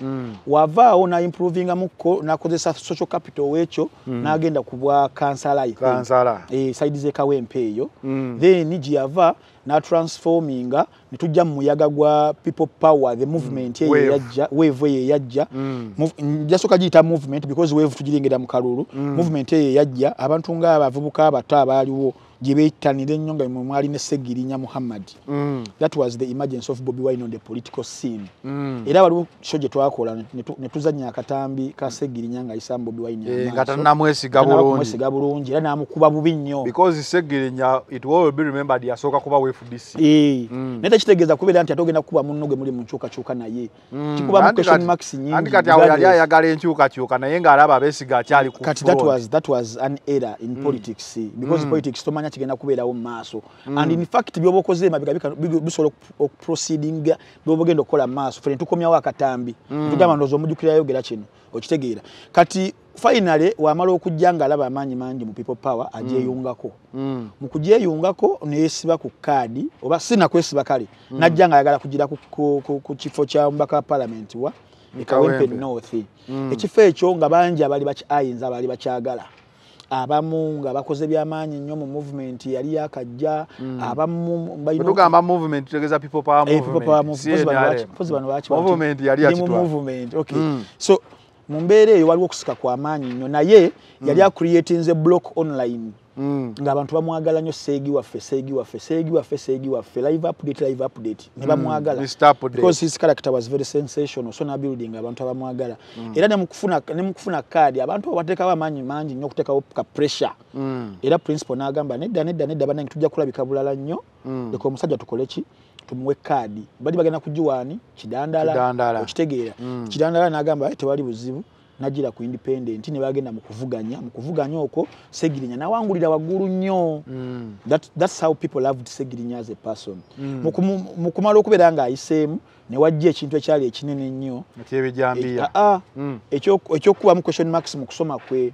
Mm. wavaawo n'improvingamukko n'akozesa social capital w'ekyo n'agenda ku bwa kansala ye kansala. Eh, saidi z'ekawempe eyo. Mm. then gye yava n'atransforminga ne tujja mu muyaga gwa people power the movement eyo Wave. eyajja wave eyo eyajja Mm. Njasooka giyita movement because wave tugirengera mu kalulu movement eyo eyajja abantu ng'abavubuka abato abaaliwo gye beetanira ennyo nga mwe mwali ne segirinya muhammad Mm. that was the emergence of bobi wine on the political scene Mm. era waliwo sho gye twakola ne tu- ne tuzanya akatambi ka segirinya ng'ayisamu bobi wine amaaso. nga tannamwesiga Tannaba bulungi bulungi era n'amukuba bubi nnyo because segirinya it will be remembered yasooka kuba wefdc Eh, Mm. naye tekitegeeza kubeera nti ate ogenda kukuba munno gwe muli mu nkyukakyuka naye. Kikubamu Anti question marks nyingi kati awo yali ayagala enkyukakyuka naye ng'alaba abeesiga akyali ku kati that was, that was an error in politics. Because politics tomanya kigenda kubeerawo mu maaso. And in fact byoba okoze emabega bisobola oku- okuproceedinga byoba ogenda okukola mu maaso fene tukomyawo akatambi. Tugamba ndoozi omujjukira yayogera kino okitegeera. Kati finally wamala okujja ng'alaba amaanyi mangi mu people power agyeyungako. Mm. mu kugyeyungako neyesiba ku kaadi oba sinakwesiba kale najja ng'ayagala kugira ku, ku, ku, ku kifo kya mubaka wa parliament wa ekawempe Kawempe. north. Ekifo ekyo nga bangi abaali ayinza abaali bakyagala. Abamu nga bakoze byamaanyi nnyo mu movement yali yakajja bano Mm. so mu mbeera eyo waliwo okusika kwamaanyi nnyo. Naye yali acreatinze block online. Mm. ng'abantu bamwagala nnyo seegi waffe seegi waffe seegi waffe seegi waffe live update live update. Ne bamwagala. Mr. Update. because his character was very sensational so nabuilding abantu abamwagala. Era ne mu kufuna kaadi abantu abo bateekawo amaanyi mangi nnyo okuteekawo ka pressure. Mm. era principal n'agamba nedda nedda nedda bannange tujja kulabika bulala nnyo. Leka omusajja tukole ki tumuwe kaadi bali bagenda kugiwaani kidandala. Okitegeera. Kidandala n'agamba "Eh, tewali buzibu. Nagira ku independent ne bagenda mu kuvuganya. Mu kuvuganya okwo segirinya nawangulira waggulu nnyo. That, that's how people loved segirinya as a person. Kumu- mu kumala okubeera ng'ayiseemu ne wajja ekintu ekyali ekinene nnyo. Ekyebijambiya Ah, ah. Mm. Ekyokubamu question marks mu kusoma kwe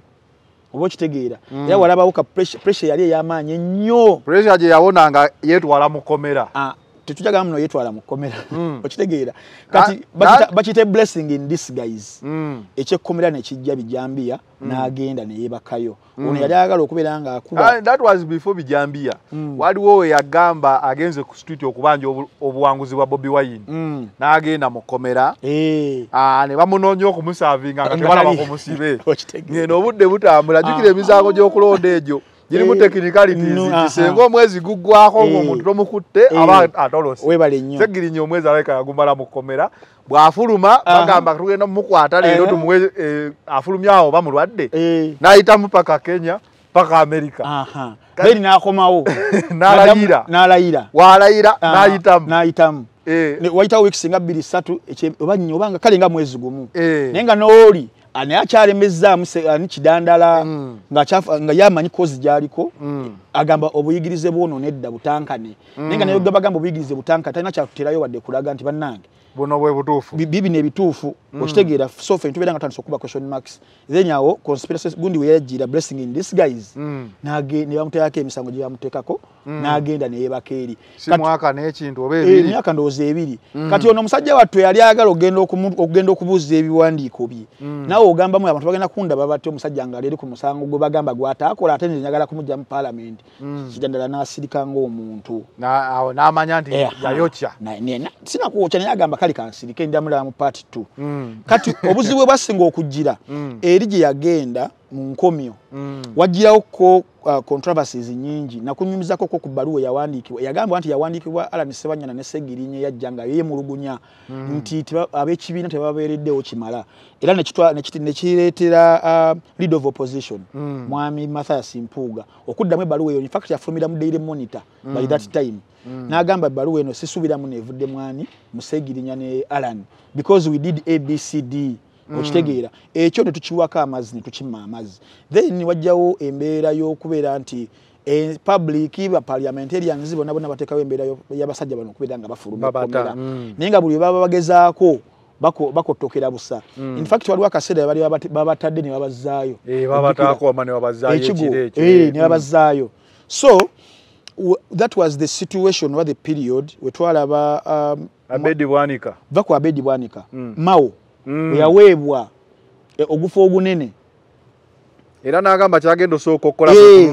oba okitegeera. Era walabawo ka pressure pressure yali ey'amaanyi ennyo. Puresha gye yawona nga yeetwala mu kkomera. Ah, tetujagala muno yetwala mu kkomera. Okitegeera. Ah, kati bakita- bakiyita blessing in disguise Mm. ekyekkomera nekijja bijambiya n'agenda neyeebakayo ono yali ayagala okubeera Ah, ng'akuba that was before bijambiya. Waliwo we yagamba agenze ku street okubanja obu- obuwanguzi bwa bobi wine. Mm. n'agenda mu kkomera. Eh, Ah, ne bamunoonya okumusavinga nga Nga tebalaba tali- kumusibe. Ngeno obudde butambula. Jjukira emisango gy'okulonda egyo girimu Eh, aha. senga omwezi guggwako Eh. ng'omuntu tomukutte Eh. aba atolose segirinya omwezi alabika yagumala mu kkomera bw'afuluma bagamba tugenda mumukwata leero tumuwe afulumya awo oba mulwadde n'ayitamu paka kenya paka amerika beri n'akomawo. N'alayira. Ah, n'ayitamu. Wayitawo wiiki singa bbiri ssatu oba nnya obanga kale nga mwezi gumu. Naye nga n'oli naye akyalemezaamu se- ah, ni kidandala Mm. nga yamanyi kozi gy'aliko mm, agamba obuyigirize bwono nedda butankane. Naye nga naye bagamba obuyigirize butankane talina kyatuterayo wadde kulaga nti bannange. Buno bwe butuufu. Bi- bibino ebituufu okitegeera so ffe tubeera nga tandisa okuba question marks. Then awo conspiracy gundi we yajjira blessing in disguise. Mm. Nage- ne bamuteekako emisango gye bamuteekako n'agenda neyeebaka eri. Mwaka n'ekintu oba Eh, ebiri? emyaka ndowooza ebiri. Kati ono omusajja wattu yali ayagala okugenda okubuuza ebiwandiiko bye. Nawe ogambamu abantu bagenda kundaba bati omusajja nga leeri ku musango gwe bagamba gwataakola ate nze njagala kumujja mu paalamenti kijandala n'asirika ng'omuntu. Awo n'amanya nti Eh, yayokya na- sinakwokya naye agamba kale kansirike ndamulaba mu paati two. Mm. kati obuzibu bwe bwasinga okujjira eri gye yagenda mu nkomyo. Wagirawo uh, controversies nyingi nakunyumizako ko ku bbaluwa yawandiikibwa yagamba nti yawandiikibwa alan sebanyana ne segirinya yajja nga yeyemulugunya nti teba- ab'ekibiina tebabeereddewo kimala. Era nekitwa- nekiti- nekireetera uh, lead of opposition mwami mathias mpuuga okuddamu ebbaluwa eyo. Infact yafulumira mu daily monitor by that time. N'agamba ebbaluwa eno sisuubiramu nevudde mwani musegirinya ne alan. Because we did abcd okitegeera. Ekyo ne tukiwako amazzi ne tukima amazzi. Then wajjawo embeera y'okubeera nti e, public ba parliamentarians bonna bonna bateekawo embeera y'abasajja bano okubeera nga ekkomera mm. naye nga buli baba bagezaako bako- bakottokera busa. In fact waliwo akaseera bali babatadde ne babazaayo Eh, ekigo. eh, ne babazaayo so that was the situation or the period. Wetwalaba um, abedi bwanika. Va ku abedi bwanika. Mao bwe yaweebwa eh, ogufa ogunene. Era n'agamba kyagenda osooka okukola Eh,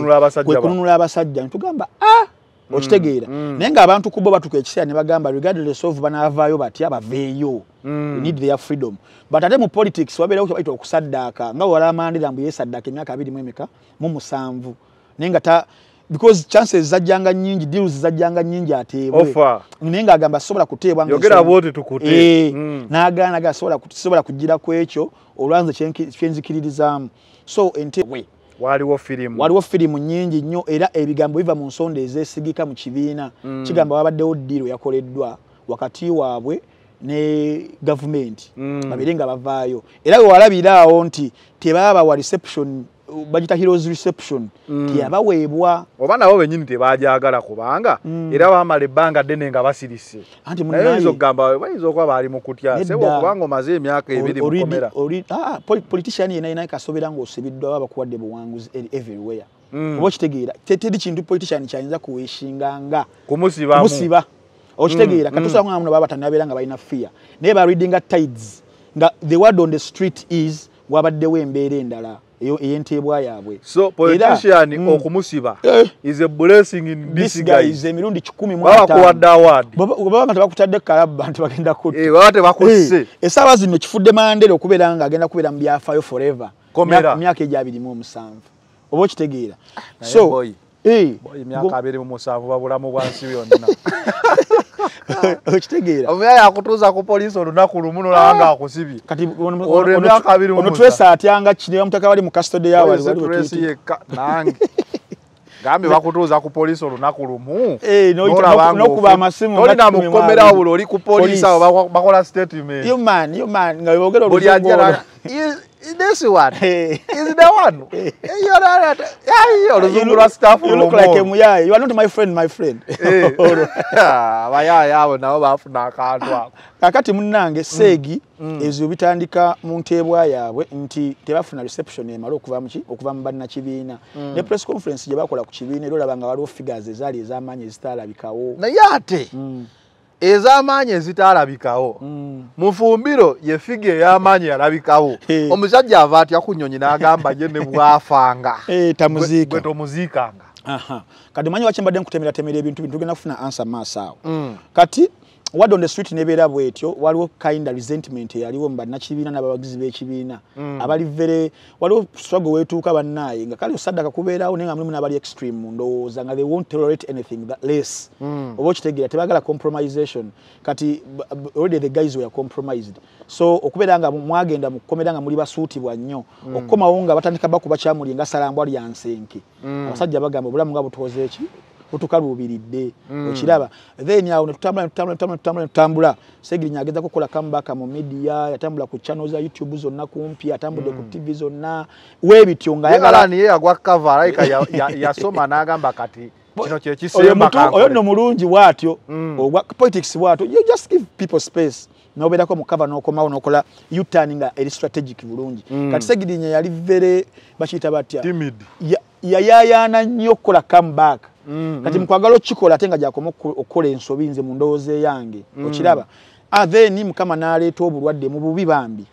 kununula abasajja netugamba ah! Okitegeera. naye ng'abantu kubo batuka ekiseera ne bagamba regardless of banaavaayo batya baveeyo. We need their freedom. But ate mu politics wabeerawo kyebayita okusaddaaka nga wala mandira mbu yeesaddaaka emyaka abiri mu emeka mu musanvu. Naye nga because chances zajjanga nyingi deals zajjanga nyingi ateebwe Offer. naye ng'agamba sobola kuteebwa nga Yogera bw'oti tukute. Eh, Mm. n'agaana naga sobola ku- sobola kugira ku ekyo olwanze kyenki- kyenzikiririzaamu so ente we. Waaliwo firimu. Waliwo firimu nyingi nnyo era ebigambo biva mu nsonda ezeesigika mu kibiina. Kigamba wabaddewo ddiiro yakoleddwa wakati waabwe ne gavumenti. Babeere nga bavaayo. Era we walabira awo nti tebabawa reception bagita heroes reception teyabaweebwa oba nabo bennyini tebaajagala kubanga era baamala ebbanga ddene nga basirise. Anti okugamba bayinza okuba baali mu kutya? Sebo okubanga omaze emyaka ebiri mu Already- komera. already- ah, poli- politician yena yena kasobera ng'osibiddwa baba bakuwadde buwanguzi eri- everywhere. Oba okitegeera Te- teri kintu politician kyayinza kuweeshinganga kumusibamu musiba okitegeera katusobola nga muno baba batanabeera nga balina fear. Naye ba readinga tides nga the word on the street is wabaddewo embeera endala ey'enteebwa yaabwe so politician mm. okumusiba Eh. is a blessing in disguise disguise emirundi kikumi mu baba ataano. kuwadde award Baba- nga tebakutadde kalaba nti bagenda kutta Eh, baba tebakusse Eh, essaawa zino kifudde mandere okubeera nga agenda kubeera mu byafaayo forever. Myaka- egyo abiri mu omusanvu oba okitegeera so emyaka abiri mu musanvu babulamu bwansi yonna go- okitegeera omuya yakutuuza ku poliisi olunaku lumu nolaba nga akusibye kati emyaka abiri mu ono musanvu. twesa atyanga kino mutaka wali mu Poliisi Tracy yekka nange. Gambye bakutuuza ku poliisi olunaku lumu. N'okuba amasimu mu mukomerawo bulo oli ku poliisi awo bako- bakola statement. Yoman yoman nga webogera buli oluzungu olwo. ajjala "Is- is this one is the one Eh, you're not- Ayi, oluzungu lwa staff You look like a lumu muyaye. You are not my friend, my friend. Eh. abayaaya abo nabo bafuna akantu ako kakati munnange seegi ezo bitandika mu nteebwa yaabwe nti tebafuna reception emala okuva muki okuva mu bannakibiina. Ne press conference gye bakola ku kibiina era olaba nga waliwo figures ezaali ez'amaanyi ezitaalabikawo. Naye ate ez'amaanyi ezitaalabikawo mufumbiro ye figa ey'amaanyi yalabikawo. Omusajja ava atya ku nnyonyi n'agamba ye ne bwafanga? Gwe tomuziikanga. Kati manyi waki mbadde nkutemeratemera ebintu bintu tugenda kufuna ansa maaso awo? Mm. kati wad on the street nebeera bwetyo waliwo kinda resentment eyaliwo mu bannakibiina n'abawagizi b'ekibiina. Abali vere waliwo struggle weetuuka bannaaye nga kale osaddaka kubeerawo naye nga mulimu n'abali extreme ndowooza nga they won't tolerate anything that less. Oba okitegeera tebaagala compromisation kati already the guys were compromised. So okubeera nga mwagenda mu kkomera nga muli basuutibwa nnyo okukomawo nga batandika bakuba kyamuli nga salambwa lya nsenke. Abasajja bagamba obulamu nga butukoze eki butukaluubiridde okiraba then awo netutambula netutambula netutambula netutambula netutambula segirinya ageza kukola comeback mu media yatambula ku channel za youtube zonna kumpi atambudde ku tv zonna weebityo ng'ayagala ayagala niye yagwa kava alayika ya- ya- yasoma n'agamba kati oyo nno mulungi bwatyo ogwa politics bwatyo you just give people space nobeerako mu cover n'okomawo n'okola utan nga eri strategic bulungi kati segirinya yali vere bakiyita batya yayayaana nnyo okukola comeback kati mukwagala okikola ate nga gyakoma oku- okukola ensobi nze mu ndowooza eyange okiraba. Ah, then mukama n'aleeta obulwadde mu bubi bambi.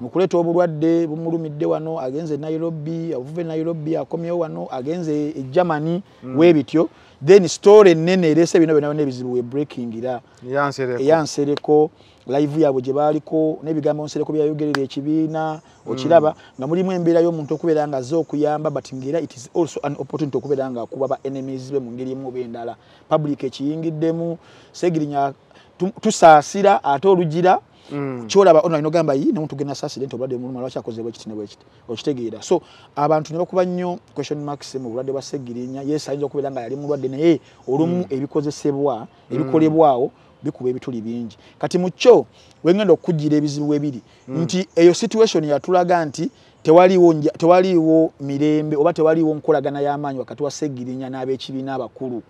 Mu kuleeta obulwadde bumulumidde wano agenze e nairobi avuva e nairobi akomyewo wano agenze e germany weebityo then story ennene ereese bino byona byona ebizibu we breaking era yansereko eyansereko live yaabwe gye baaliko n'ebigambo nsereko byayogerera ekibiina okiraba nga mulimu embeera y'omuntu okubeera nga azze okuyamba but ngaera it is also an opportunity okubeera nga akuba ba enemies be mu ngeri emu oba endala. Public ekiyingiddemu segirinya tu- tusaasira ate olugira kyolaba ono alina ogamba yi nemu tugenda saasire nti obulwadde muluma lwaki akoze bwekiti ne bwekiti okitegeera. So abantu ne bakuba nnyo question marks mu bulwadde bwa segirinya. Yes ayinza okubeera nga yali mulwadde naye olumu ebikozesebwa ebikolebwawo bikuba ebituli bingi. Kati mu kyo wengenda okujjira ebizibu ebiri. Nti eyo situation yatulaga nti tewaliwo tewaliwo mirembe oba tewaliwo nkolagana y'amaanyi wakati wa segirinya n'ab'ekibiina abakulu.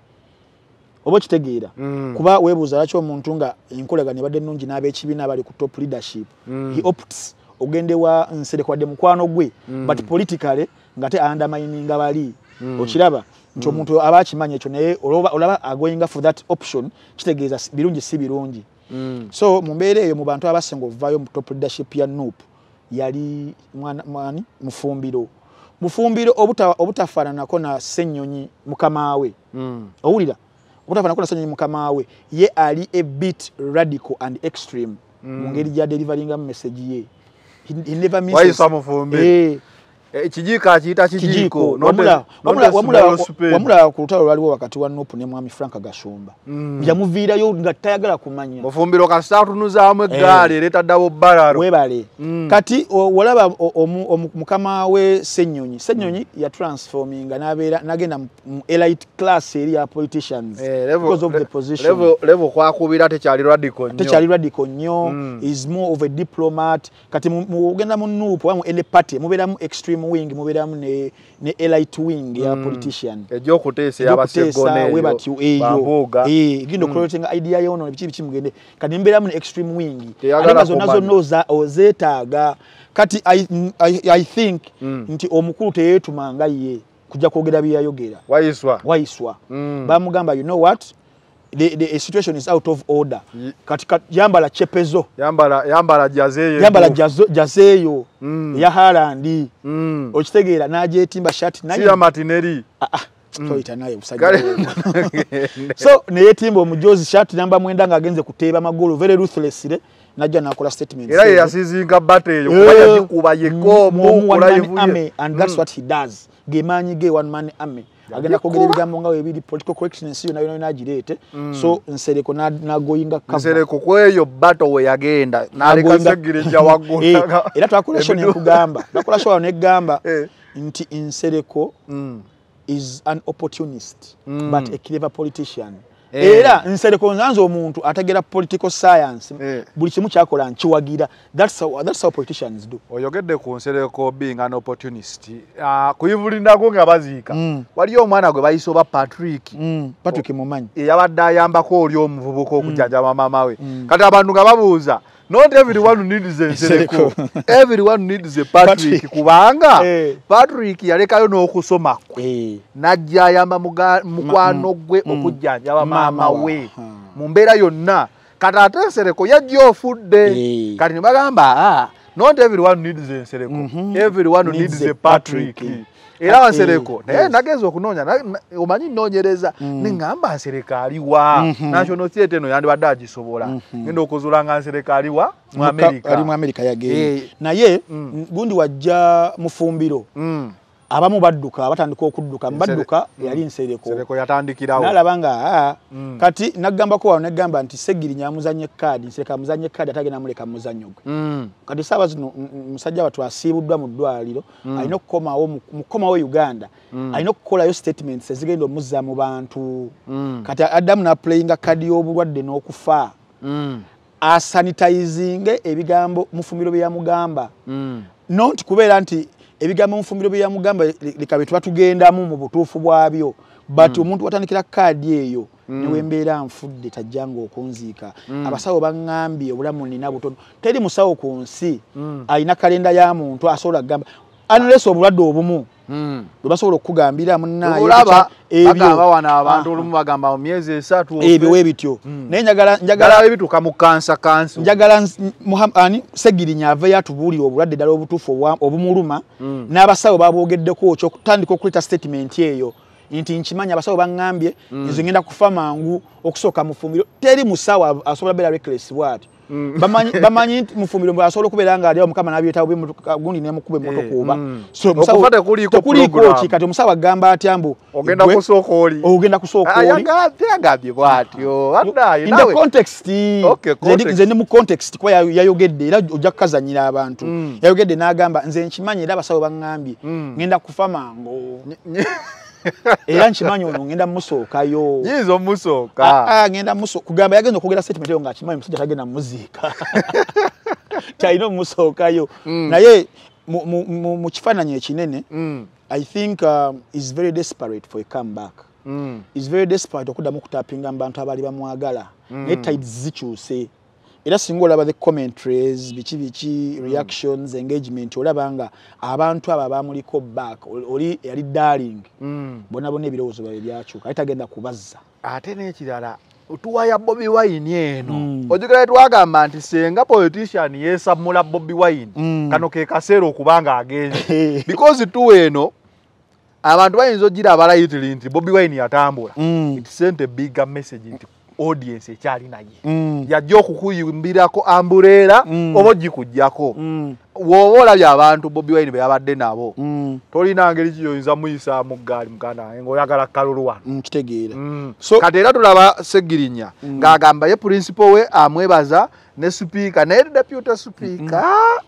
Oba okitegeera? Kuba weebuuza lwaki omuntu nga enkolagana ebadde ennungi n'ab'ekibiina abali ku top leadership. He opts ogende wa nsereko wadde mukwano gwe but politically nga te undermininga bali okiraba nti omuntu aba akimanya ekyo naye olaba agoyinga for that option kitegeeza birungi si birungi. So mu mbeera eyo mu bantu abasinga ovaayo mu top leadership ya nup yali mwani? Mufumbiro. Mufumbiro obuta- obutafaananako na ssennyonyi mukama we owulira? Obutafaananako na ssennyonyi mukama we ye ali a bit radical and extreme mu ngeri gya delivaringamu message ye. He- never misses- Wayisa Mufumbiro. Eh, ekijiiko akiyita kijiiko. Wamulaba ku lutalo lwaliwo wakati wa nupu ne mwami frank gashumba. Yamuviirayo nga tayagala kumanya. Mufumbiro kasita atunuzaamu eggaali ereeta ddabo bbalaro webale kati o- walaba mukama we senyonyi senyonyi yatransforminga nabeera nagenda mu- elite class eri ya politicians Eh, because of the position. level- level kwakubira tekyali radical nnyo. Tekyali radical nnyo. Is more of a diplomat. Kati mu- mu- nupu oba mu any party mubeeramu extreme wing mubeeramu ne, ne elite wing ya politician. Egyokuteesa Ebyokuteesa, eyabaseggoneeyo we batyo eyo. bambuuga Eh, genda okuloletenga idea yono biki biki mugende kati mbeeramu ne extreme wing. Teyagala ate nga zonna zonna ozeetaaga. Kati I, I, i think nti omukulu teyeetuma nga ye kujja kwogera byeyayogera. Wayiswa wayiswa Mm. bamugamba you know what the, the situation is out of order. Ye- katika yambala chepezo. Yambala yambala jazeeyo yambala jazo- jazeeyo Mm. eya harandi Mm. okitegeera n'agyetimba shati si ya matineri Ah, ah, toyita naye Kale- musajja so neyetimba omujozi shati namba mwenda ng'agenze kuteeba magulu very ruthlessly najja nakola statement. Era ye ezo. yasizinga bate eyo Eh, kuba yagikuba mu- yekomu mu one man army, and that's what he does. Gemaanyi ge one man army agenda kwogera ebigambo nga webiri political correctness yo nayo nayo nagireete so nsereko na- nagoyinga nsereko kweyo bato we yagenda naleka segirinja waggulu Eh, era twakola Ebidu- nekugamba twakola show awo negamba Eh. nti nsereko Mm. is an opportunist Mm. but a clever politician. Era nsereko nzanze omuntu ategera political science Eh. buli kimu kyakola nkiwagira that's how, politicians do oyogedde ku nsereko being an opportunist uh, kuyivulindako nga baziika Mm. waliyo omwana gwe bayise oba patrick mm. patrick mumanyi eyabadde ayambako oli omuvubuka okujjanjaba maama we Mm. kati abantu nga babuuza not everyone needs a nsereko Nsereko. everyone needs a patrick kubanga Eh. patrick yalekayo n'okusoma kwe Eh. najja ayamba muga- mukwano mm, gwe mm. okujjanjaba Maama we mu mbeera yonna kati ate ensereko yajja ofudde Eh. kati ne bagamba "Ah, not everyone needs ensereko Mhm. everyone Needs a a patrick Patrick. Era wansereko naye nagenza okunoonya omanyi nnoonyereza Mm. neŋŋamba nsereka aliwa Mhm. national theatre eno yandibadde agisobola Mhm. genda okuzuula nga nsereka aliwa mu amerika ali mu amerika yagenda Eh. naye Mm. gundi wajja mufumbiro Mm. Abamu badduka batandika okudduka Ensere- badduka Mm. yali nsereko nalaba nga aa Mm. kati nagambako wano negamba nti segirinya amuzanya ekkaadi nsereka amuzanya ekkaadi atagenda muleka muzannyo gwe. Mm. kati saaba zino musajja wattu asiibuddwa mu ddwaliro alina okukomawo mu- mu kukomawo uganda alina okukolayo statements ezigenda omuzza mu bantu. Kati addamu naplayinga kadi y'obulwadde n'okufa asanitizinge ebigambo mufumiro bye yamugamba. Noti kubeera nti ebigambo mufumiro bye yamugamba leka bye tuba tugendamu mu butuufu bwabyo. But omuntu watandikira kaadi eyo newembeera nfudde tajjanga okunziika abasawo baŋŋambye obulamu nina butono teri musawo ku nsi alina kalenda ya muntu asobola kugamba anolesa obulwadde obumu Mm. bwe basobola bagamba wano abantu Ah, olumu bagamba mu myezi esatu ebyo webityo naye njagala njagala ddala ebituuka mu kansa kanso njagala ani segirinya aveyo atubuulire obulwadde ddala obutuufu obumuluma. Mm. n'abasawo babwogeddeko kyokutandika okuleta statement eyo. Nti nkimanya abasawo baŋŋambye nze ngenda kufa mangu okusooka mufumbiro teri musawo asobola beera reckless bwati bamanyi bamanyi nti mufumbiro mbwe asobola okubeera nga aliwo mukama n'abyetawo gundi nemukuba emmotoka Eh, oba. Mm. Tekuliiko ki? Kati omusawo agamba atya mbu ogenda kusooka oli? Ogenda kusooka oli? Yagambye yagambye bwatyo. In the context. Nze ndi mu context kuba ya- yayogedde era ojja kukazanyira abantu. Mm. yayogedde n'agamba nze nkimanyi era abasawo baŋŋambye. Mm. ngenda kufa mango era nkimanyi ono ngenda mumusookayo. Nyinza omusooka. Ah, ah, ngenda kugamba yagenza okwogera statement eyo ngaakimanyi musajja tagenda mumuziika talina omumusookayo naye mu- kifaananyi ekinene Mm, i think um, is very desperate for a comeback. Mm, is very desperate okuddamu okutapinga mu bantu abaali bamwagala. Naye tides zikyuse era singa olaba the commentaries biki biki reactions engagement olaba nga abantu abo abamuliko back ol- oli yali darling mm. bona bona ebirowoozo byabe byakyuka aye tagenda kubazza ate n'ekirala tuwaya bobi wine eno Mm. ojogera twagamba nti senga politician yeesamula bobi wine Mm. kano ke kaseera okuba nga agenze because tu eno abantu bayinza ogiraba layitiri nti bobi wine yatambula Mm. it sent a bigger message nti audience ekyali naye. Mm. yajja okukuyimbirako ambuleera Mm. oba ogikugjako. Mm. wooba olabye abantu bobi wine be yabadde nabo. Tolina ngeri kiyoyinza muyisaamu gaali muganda wange ng'oyagala kalulu wano. Kitegeera. So- kati era tulaba segirinya ng'agamba ye principal we amwebaza ne sipiika naye deputy sipiika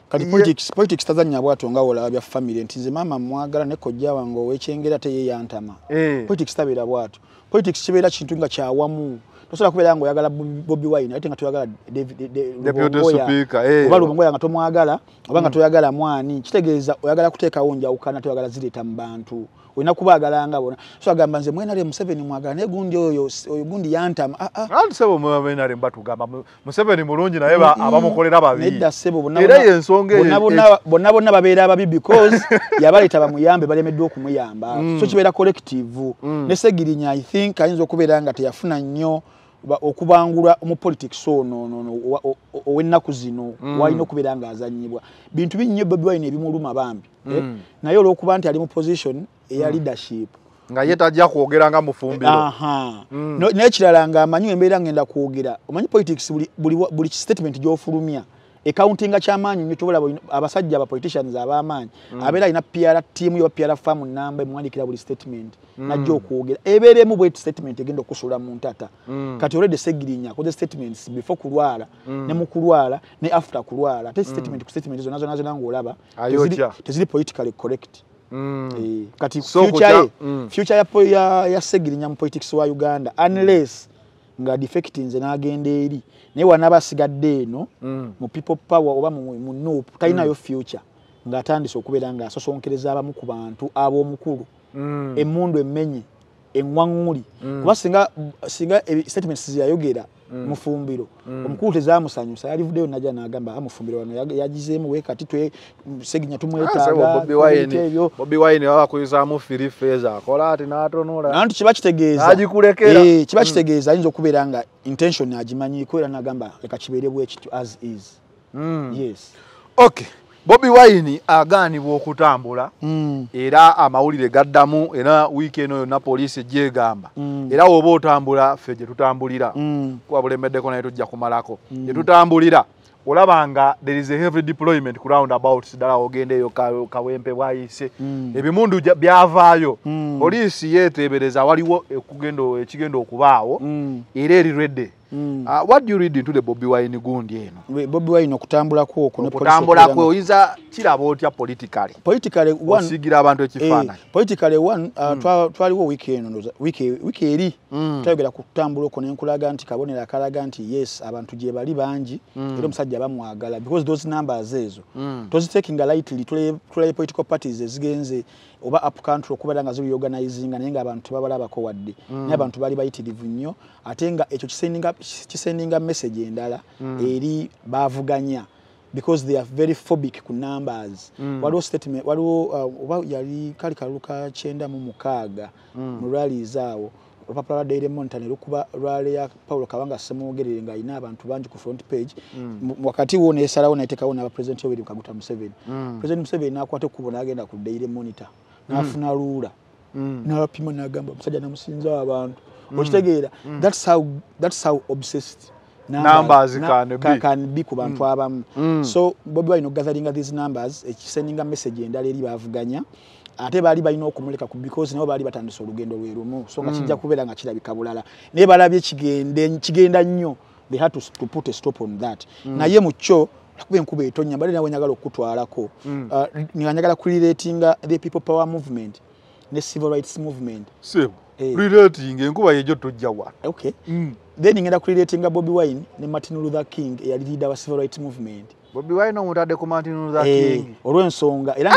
kati politics tazannya bwato nga olaba bya family nti nze maama mwagala ne kojja wange owekyengera teye yantama Eh. politics tabeera bwato politics kibeera kintu nga kyawamu tosobola kubeera nga oyagala Bobi- wine ate nga toyagala eh. oba lubongoya nga tomwagala oba nga toyagala mwani kitegeeza oyagala kuteekawo njawukana toyagala zireeta mu bantu. Olina kubaagalanga bona so agamba nze mwenale museveni mwagala naye gundi oyo gundi yantama Ah, ah. anti sebo mwenare mbatugamba Mu- museveni mulungi naye ba- abamukolera babi. Nedda ssebo bonna bonna- babeera ababi because yabaleeta bamuyambe balemeddwa okumuyamba. So kibeera collective. Ne segirinya i think ayinza okubeera nga teyafuna nnyo ba- okubangulwa mu politics ono ono- ono owa- o- o- ow'ennaku zino walina okubeera ng'azanyibwa bintu binnyo bobi wine ebimuluma bambi eh? naye olw'okuba nti ali mu position eya leadership. Nga ye tajja kwogera nga mufumbiro. Aha. No- naye kirala ng'amanyi embeera ngenda kwogera. Omanyi politics buli, buli, wa- buli statement gy'ofulumya accountinga kyamaanyi nnyo bwe- abasajja aba politicians ab'amaanyi abeera alina PR tiimu yo PR farm namba emuwandiikira buli statement najja okwogera. Ebeera emu bweti statement egenda okusula mu ntata. Kati already segirinya akoze statements before kulwala ne mu kulwala ne after kulwala. Ate statement ku statement zonna zonna zonna ng'olaba Ayokya. teziri- politically correct. Mm. Eh, kati future mm. ya, segirinya mu politics wa uganda unless nga defect nze n'agenda eri. Naye wanaba asigadde eno Mm. mu people power oba mu, nup talinayo future. Ng'atandise okubeera ng'asosonkereza abamu ku bantu ab'omukulu. Mm. emmundu emmenye eŋŋwaŋŋuli kuba singa, statements zeyayogera mufumbiro omukulu tezamusanyusa yalivuddeyo najja n'agamba "Ah, mufumbiro wano yag- yagizeemu we kati twe seginya Ah, so tumwetaaga Bobi Wine- ebintu ebyo. Bobi Wine baba akuyizaamu firi feeza akola ati n'atonula. Nanti kiba kitegeeza. N'agikulekera. Eh, kiba kitegeeza ayinza okubeera nga intention agimanyiiko era nagamba leka kibeere bwekityo as is. Mm. yes. Okay bobi wine agaanibwa okutambula Mm. era amawulire gaddamu era wiiki eno yonna poliisi gyegamba Mm. era woba otambula ffe gye tutambulira Mm. kuba bulembeddeko naye tujja kumalako gye tutambulira olaba nga there is a heavy deployment ku roundabouts ddala ogenda eyo ka- kawempe bwayise Mm. ebimundu byavaayo Mm. poliisi yeeteebereza waliwo ekigenda okubaawo Mm. era eri redde Mm. What do you read into the bobi wine gundi eno? Bobi wine okutambulako okwo ne police okutambula nga- oyinza kiraba otya politically? Politically one osigira abantu eh, ekifaananyi politically one uh, twa- twaliwo wiiki eno ndowooza- wiiki wiiki eri Mm. twayogera ku kutambula okwo nenkulaga nti kabonero akalaga nti yes abantu gye bali bangi era omusajja bamwagala because those numbers ezo tozitakinga lightly tulabe tulabe political parties ezigenze oba up country okubeera nga zireorganizinga naye nga abantu tebabalabako wadde. Naye abantu bali bayitirivu nnyo ate nga ekyo kisendinga- kisendinga message endala eri bavuganya because they are very phobic ku numbers. Waliwo statement waliwo uh, oba yali kali kalulu ka kyenda mu mukaaga mu rallies awo. Olupapula lwa daily monitor ne lukuba lwale ya paulo kabanga semwogerere ng'alina abantu bangi ku front page. Mu- wakati wo neesalawo nateekawo n'aba president yoweri kaguta museveni. President museveni n'akwata ekkubo n'agenda ku daily monitor n'afuna luula n'abapima n'agamba omusajja namusinzawo abantu okitegeera that's how that's how obsessed. Numbers can be. can be ku bantu abamu. So bobi wine gatheringa these numbers ekisendinga message endala eri bavuganya ate baali balina okumuleka ku because nabo baali batandise olugendo lwe lumu. So nga kijja kubeera nga kirabika bulala. Naye balabye kigenda nnyo. They had to, to put a stop on that. Naye mu kyo kuba enkuba etonya mbadde nawe njagala okutwalako uh, nga njagala kurelatinga the people power movement ne civil rights movement. Sebo Eh. relating enkuba yejo tojja wa? Okay. Then ngenda kurelatinga bobi wine ne martin luther king eyali leader wa civil rights movement bobi wine omutadde ku martin luther Eh, king. olw'ensonga. Era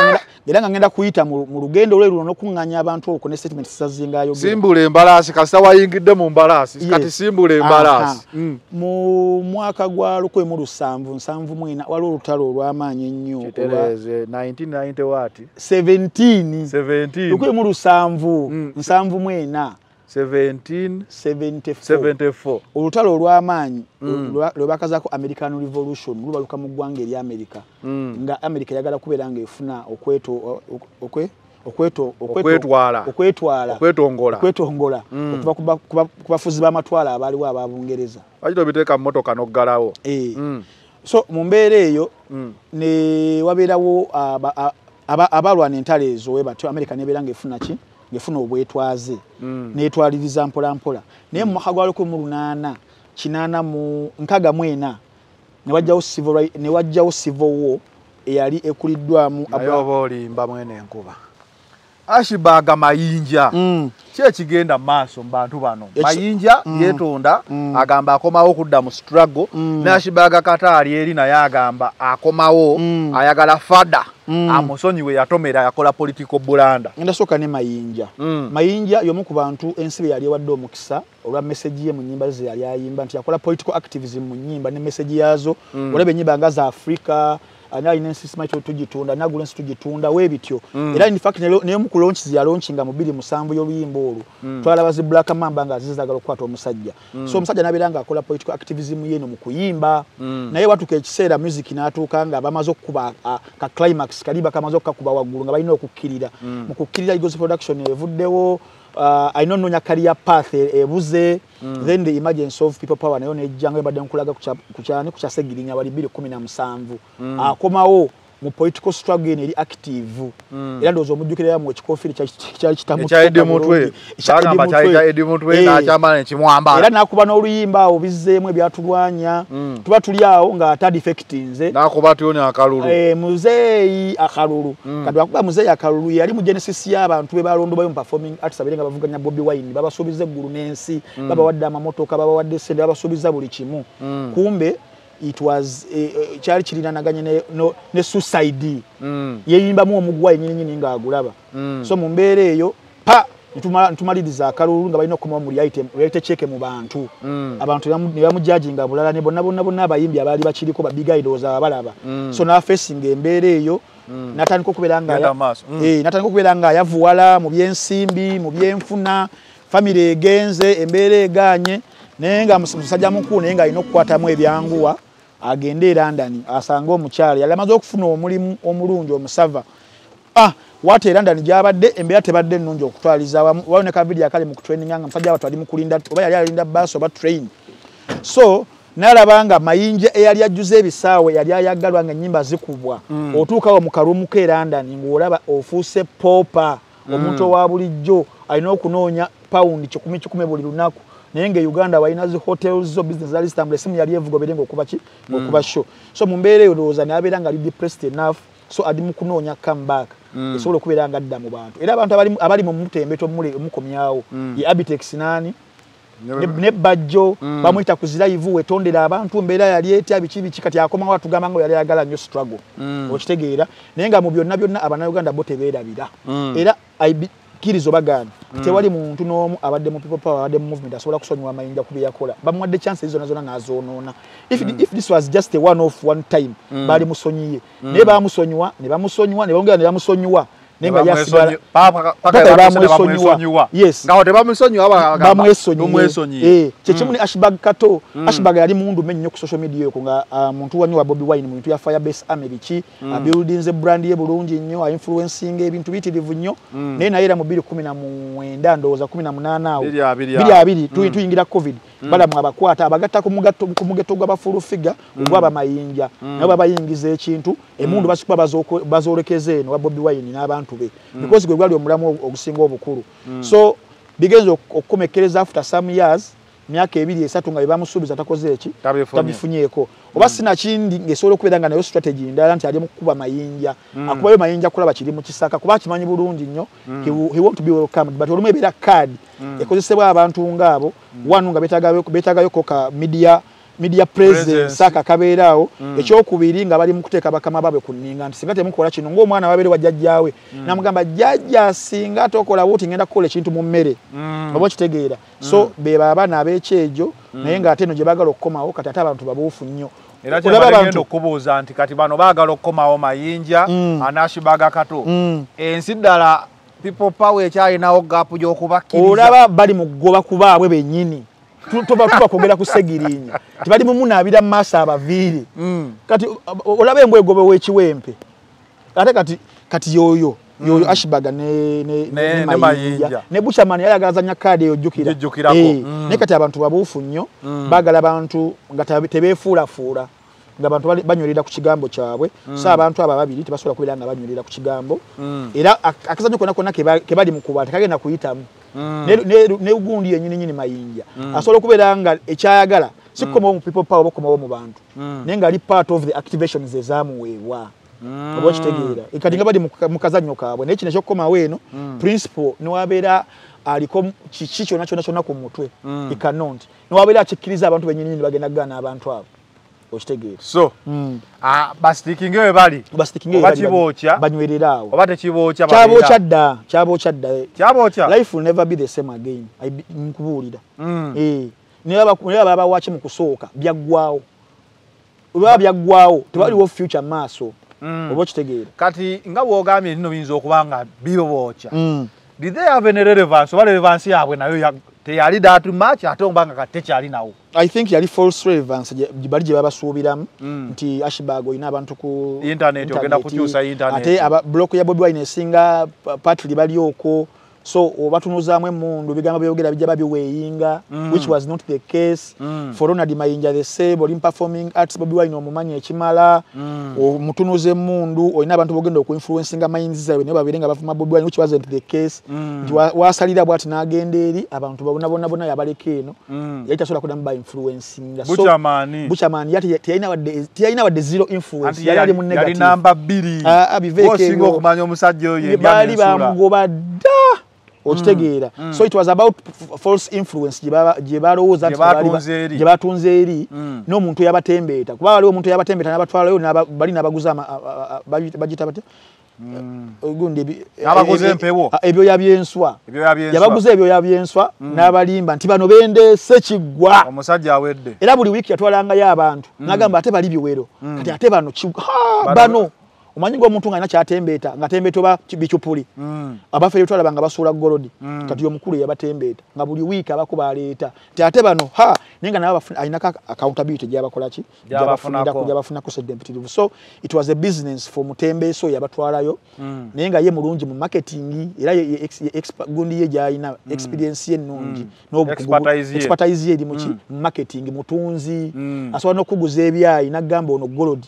nga ngenda- kuyita mu lugendo lwe luno n'okuŋŋanya abantu okwo ne statement sazinga ayogera simbula embalaasi kasita wayingidde mu mbalaasi. Kati simbula embalaasi. Mu mwaka gwa lukumi mu lusanvu nsanvu mwena waliwo olutalo olw'amaanyi ennyo olwa kitereeze 1990 wati 17 17 lukumi mu lusanvu Mm. nsanvu mwena. 17 74 74 olutalo olw'amaanyi lwa- lwe bakazaako american revolution lubaluka mu ggwanga eri america. Mm. nga america eyagala kubeera Okwetwala. okwetwala. Okwetongola. Okuva ku ba- ku ba- ku bafuzi b'amatwala abaaliwo ababungereza lwaki tobiteeka mu motoka n'oggalawo. Eh. Mm. so mu mbeera eyo ne wabeerawo aba- aba- abalwana entalo ezo we batyo america nebeera ng'efuna ki ng'efuna obwetwaze netwaliriza mpola mpola naye mu mwaka gwa lukumi mu lunaana kinaana mu nkaga mu ena ne wajjawo civil war eyali ekuliddwamu naye oba olimba mwene enkuba ashibaga mayinja. Mm. ki ekigenda mu maaso mu bantu bano? Mayinja yeetonda agamba akomawo okudda mu struggle. Mm. nashibaga kataali eri naye agamba akomawo. Mm. ayagala fada. Mm. amusonyiwe yatomera yakola political bulanda. Ngenda sooka ne mayinja. Mm. mayinja y'omu ku bantu ensi be yali ewadde omukisa olwa meseji ye mu nnyimba ze yali ayimba nti yakola political activism mu nnyimba ne meseji yaazo. Olaba ennyimba nga za africa ani alina ensi simanyi tu- tugitunda ani agula ensi tugitunda weebityo era in fact ne- neyomu ku launches yalaunchinga mu bbiri musanvu y'oluyimba olwo. Twalaba zi black mamba nga zizagala okukwata omusajja. So omusajja nabeera nga akola political activism yeno mu kuyimba. Naye watuka ekiseera music n'atuuka nga bamaze okukuba a- ka climax kaliba kamaze okukakuba waggulu nga balina okukkirira. Mu kukkirira igozi production evuddewo uh, alina onoonya career path e- ebuze then the emergence of people power. Nayo nejjanga ebadde nkulaga ku kya- ku kyani ku kyasegirinya wali na mu political struggle eno eri active. Era ndowooza omujjukira mu ekikofiiri kyali- kyali kitamu ekya Eddie Mutwe. Bagamba kyayita Eddie Mutwe. n'akyambala ne era kimwambala nakuba n'oluyimba awo bizzeemu ebyatulwanya tuba tuli awo nga atadifectinze n'akuba tyoni akalulu. Eh, muzeeyi akalulu. Kati wakuba muzeeyi akalulu yali mu genesis y'abantu be balondobwayo mu performing arts abere nga bavuganya bobi wine. Babasuubiza eggulu n'ensi. Babawadde amamotoka babawadde sente babasuubiza buli kimu. Kumbe it was eh, eh, kyali kirinanaganye ne, suicide. Yeyimbamu omugwa yenyinyini ng'agulaba. So mu mbeera eyo pa nitumaliriza akalulu nga balina okukomawo mu reality check mu bantu. Abantu ne bamu- ne bamujajinga bulala ne bonna bonna bonna abayimbi abaali bakiriko babigaidoza abalaba. So n'afeesinga embeera eyo natandika okubeera nga Genda aya- maaso. Mm. Eh, mu byensimbi mu byenfuna famire egenze embeera eganye naye nga mus- musajja mukulu naye nga alina okukwatamu ebyanguwa agende e london asange omukyala. Yali amaze okufuna omulimu omulungi omusava. Ah, wati e london gyabadde embeera tebadde ennungi okutwaliza awamu. Wayo ne kavidiyo akali mu kutraininga nga musajja watu ali mu kulinda oba yali alinda baasi oba train. So nalaba nga mayinja eyali ajjuza ebisaawe yali ayagalwa nga ennyimba zikubwa otuukawo mu kalumu ke london ng'olaba ofuuse poopa omuntu owa bulijjo alina okunoonya pawundi kikumi kikumi buli lunaku naye nga uganda walina zi hotels zo business zali zitambula esimu yali evugobere ngaokuba ki ngaokuba sho so mu mbeera eyo lowooza nabeera nga ali depressed enough so ali mu kunoonya comeback esobola okubeera nga adda mu bantu. Era abantu abali- mu mutembeto mule- mukomyawo ye abitex nani ne- ne bajjo bamuyita ku ziraivu wetondera abantu mbeera yali etya biki biki kati akomawo atugamba nga yali ayagala nnyo struggle okitegeera. Naye nga mu byonna byonna abannayuganda bo tebeerabira. Era kkiriza obagaana tewali muntu n'omu abadde mu people power abadde mu movement asobola kusonyiwa amayinja ku bye yakola. Bamuwadde chance zona zona n'azoonoona if, if this was just a one off one time baali musonyiye. Naye bamusonyiwa ne bamusonyiwa ne bongera ne bamusonyiwa naye nga yasigala Paka bamwesonyiwa. Yes. ngawo tebamusonyiwa bamwesonyiye kyekimu ne ashbag kato. Ashbag yali mundu nnyo ku social media eko nga ah, muntu wanyo wa bobi wine mu bintu ya firebase army biki abuildinze brand ye bulungi nnyo ainfluencinga ebintu bitirivu nnyo. Naye naye era mu bbiri kumi na mwenda ndowooza kumi na munaana awo. Biri abiri biri awo. abiri tu- tuyingira covid. Balamu abakwata abagatta ku mugato- ku mugeto gw'abafulufiga ogw'abamayinja nabo babayingiza ekintu emundu basikuba bazooko- bazoolekeza eno wa bobi wine n'abantu be because gwe gwali omulamu ogu- ogusinga obukulu. So bigenze ok- okukomekereza after some years myaka ebiri esatu nga bebamusuubiza takoze eki? Tabifunye. tabifunyeeko oba sinakindi ngaesobola okubeera nga nayo strategy ndala nti ali mu kukuba mayinja. Akubayo mayinja kulaba kiri mu kisaka kuba akimanyi bulungi nnyo. He want to be welcomed but olumu ebeera card ekozesebwa abantu ngaabo wanu nga beetagayo- beetagayoko ka media media presence Presence. aka kabeeraawo ekyokubiri nga bali mu kuteeka bakama baabwe ku nninga nti singa temukola kino ng'omwana wabeere wa jjajjaawe namugamba jjajja singa tokola wuti ngenda kukola ekintu mu mmere oba okitegeera. So be babaana ab'ekyejo naye ng'ate eno gye baagala okukomawo kati ate abantu babuufu nnyo. Era abantu- okubuuza nti kati bano baagala okukomawo mayinja Mm. anashibaga kato Mm. ensi ddala people power ekyalinawo gaapu gy'okubakkiriza. Olaba bali mu kugoba ku baabwe bennyini tuba tuba kwogera ku segirinya tibali mu munaabira mu maaso abaviiri. Mm. kati o- olaba embwa egobe w'ekiwempe ate kati kati yoyo yoyo ashibaga ne, ne, Ne- ne, ne mayinja. Ne buchamani yali agazanya kaadi eyo ojjukira Gijjukirako. Eh, Mm. naye kati abantu babuufu nnyo. Baagala abantu nga tabe- tebeefuulafuula. Nga abantu bali- banywerera ku kigambo kyabwe. So abantu abo ababiri tebasobola kubeera nga banywerera ku kigambo. Era ak- akazanyo konna konna ke ba- ke bali mu kuba tekagenda kuyitamu Ne- ne ne gundi yenyini nyini mayinja. Asobola okubeera nga ekyayagala si kukomawo mu people power oba kukomawo mu bantu. Naye nga ali part of the activations ezaamuweebwa oba okitegeera? Kati nga bali mu ka- mu kazannyo kaabwe naye kino ekyokukomawo eno principal newabeera aliko kiki kyonna kyonna kyonna ku mutwe. Ikanont newabeera akikkiriza abantu benyininyini bagenda kugaana abantu abo okitegeera so ah, basitikinge we bali? Kibookya? Banywerera awo. Oba tekibookya kyabookya dda kyabookya dda kyabookya? Life will never be the same again. Nkubuulira. Mm. Eh, naye aba- naye ababa waki mu kusooka byaggwawo olwaba byaggwawo tewaliwo future maaso. Oba okitegeera kati nga bwogambye nino biyinza okuba nga bibo bookya Mm. did they have any relevance? Oba relevance yaabwe nayo teyali that much ate oba nga kati tekyali nawo i think yali false relevance gye- gye bali gye babasuubiramu Mm. nti ashbag olina abantu ku Internet, ogenda kukyusa internet. ate aba- block ya bobi wine esinga pa- patri bali okwo so obatunuzaamu emundu bigambo byogera bijja babiweeyinga which was not the case. Mm. for ronald mayinja the same oli performing arts bobi wine omumanyi ekimala. Omutunuza emundu olina abantu bogenda okuinfluencinga minds zaabwe naye babeere nga bavuma bobi wine which wasn't the case. Nti wa- wasalira bwati n'agenda eri abantu bonna bonna yabaleka eno. Yali tasobola kudamu bainfluencinga. Bukyamaani teyalina wadde- zero influence. Yali ali mu yali negative. namba bbiri. Ah, ah, baali bamugoba dda okitegeera so it was about false influence gye balowooza Gye batunze eri. Mm. n'omuntu yabatembeeta kuba waliwo omuntu yabatembeeta n'abatwalayo n'aba- bali n'abaguza bagita bagita bate gundi ebi- N'abaguza e- e- a- ebyoya byenswa. Yabaguza ebyoya byenswa n'abalimba nti bano bendeese kiggwa omusajja awedde. Era buli wiiki yatwalangayo abantu nagamba ate bali biwero. Kati ate Bano- bano omanyi ngaomuntu nga alina kyatembeeta nga tembeeta oba bicupuli Mm. abaffe ebitwalaba nga basuula golodi Mm. kati omukulu yabatembeeta nga buli wiiki abako baleeta. Ti ate bano ha naye nga abafuna- alinako accountability gyabakolaki Gyabafunako. sedde empitirivu so it was a business for mutembeeso oyo yabatwalayo. Mm. naye nga ye mulungi mu marketing era gundi ye gyalina experience ye ennungi. N'obukugu- Expertise ye. expertise ye eri muki mu marketing mutunzi asobola n'okuguza ebyayi naggamba ono golodi.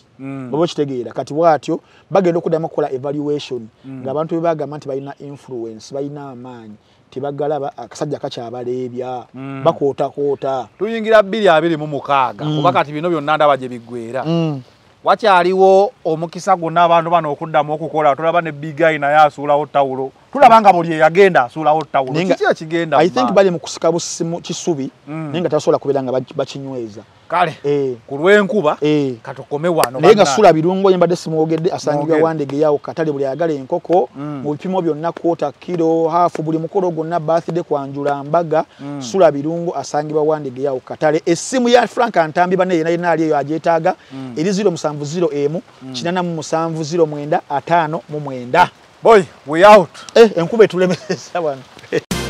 Oba okitegeera kati bwatyo bagenda okuddamu okukola evaluation ng'abantu be bagamba nti balina influence balina amaanyi tebagalaba akasajja kakyabaleebya bakootakoota tuyingira bbiri abiri mu mukaaga kuba kati bino byonna ndaba gye biggweera Mm. wakyaliwo omukisa gwonna abantu bano okuddamu okukola tulaba ne bigayi naye asuulawo tawulo. Tulaba nga buli eyagenda asuulawo tawulo. Kiki ekigenda i think bali mu kusika busimu kisubi Mm. naye nga tasobola kubeera nga baki- bakinyweza kale Eh, ku lw'enkuba eh. katukome wano naye nga sula birungo yembadde simwogedde asangibwa Mwogere. wandegeyawo katale buli ayagala enkoko Mm. mu bipimo byonna kwota kiro haafu buli mukolo gwonna birthday kwanjula mbaga sula birungo asangibwa wandegeyawo katale. Essimu ya frank antambi bane yena yena ali eyo agyetaaga eri 070 emu 87 09 5 mu mwenda. Boy we out. Eh, enkuba etulemesa wano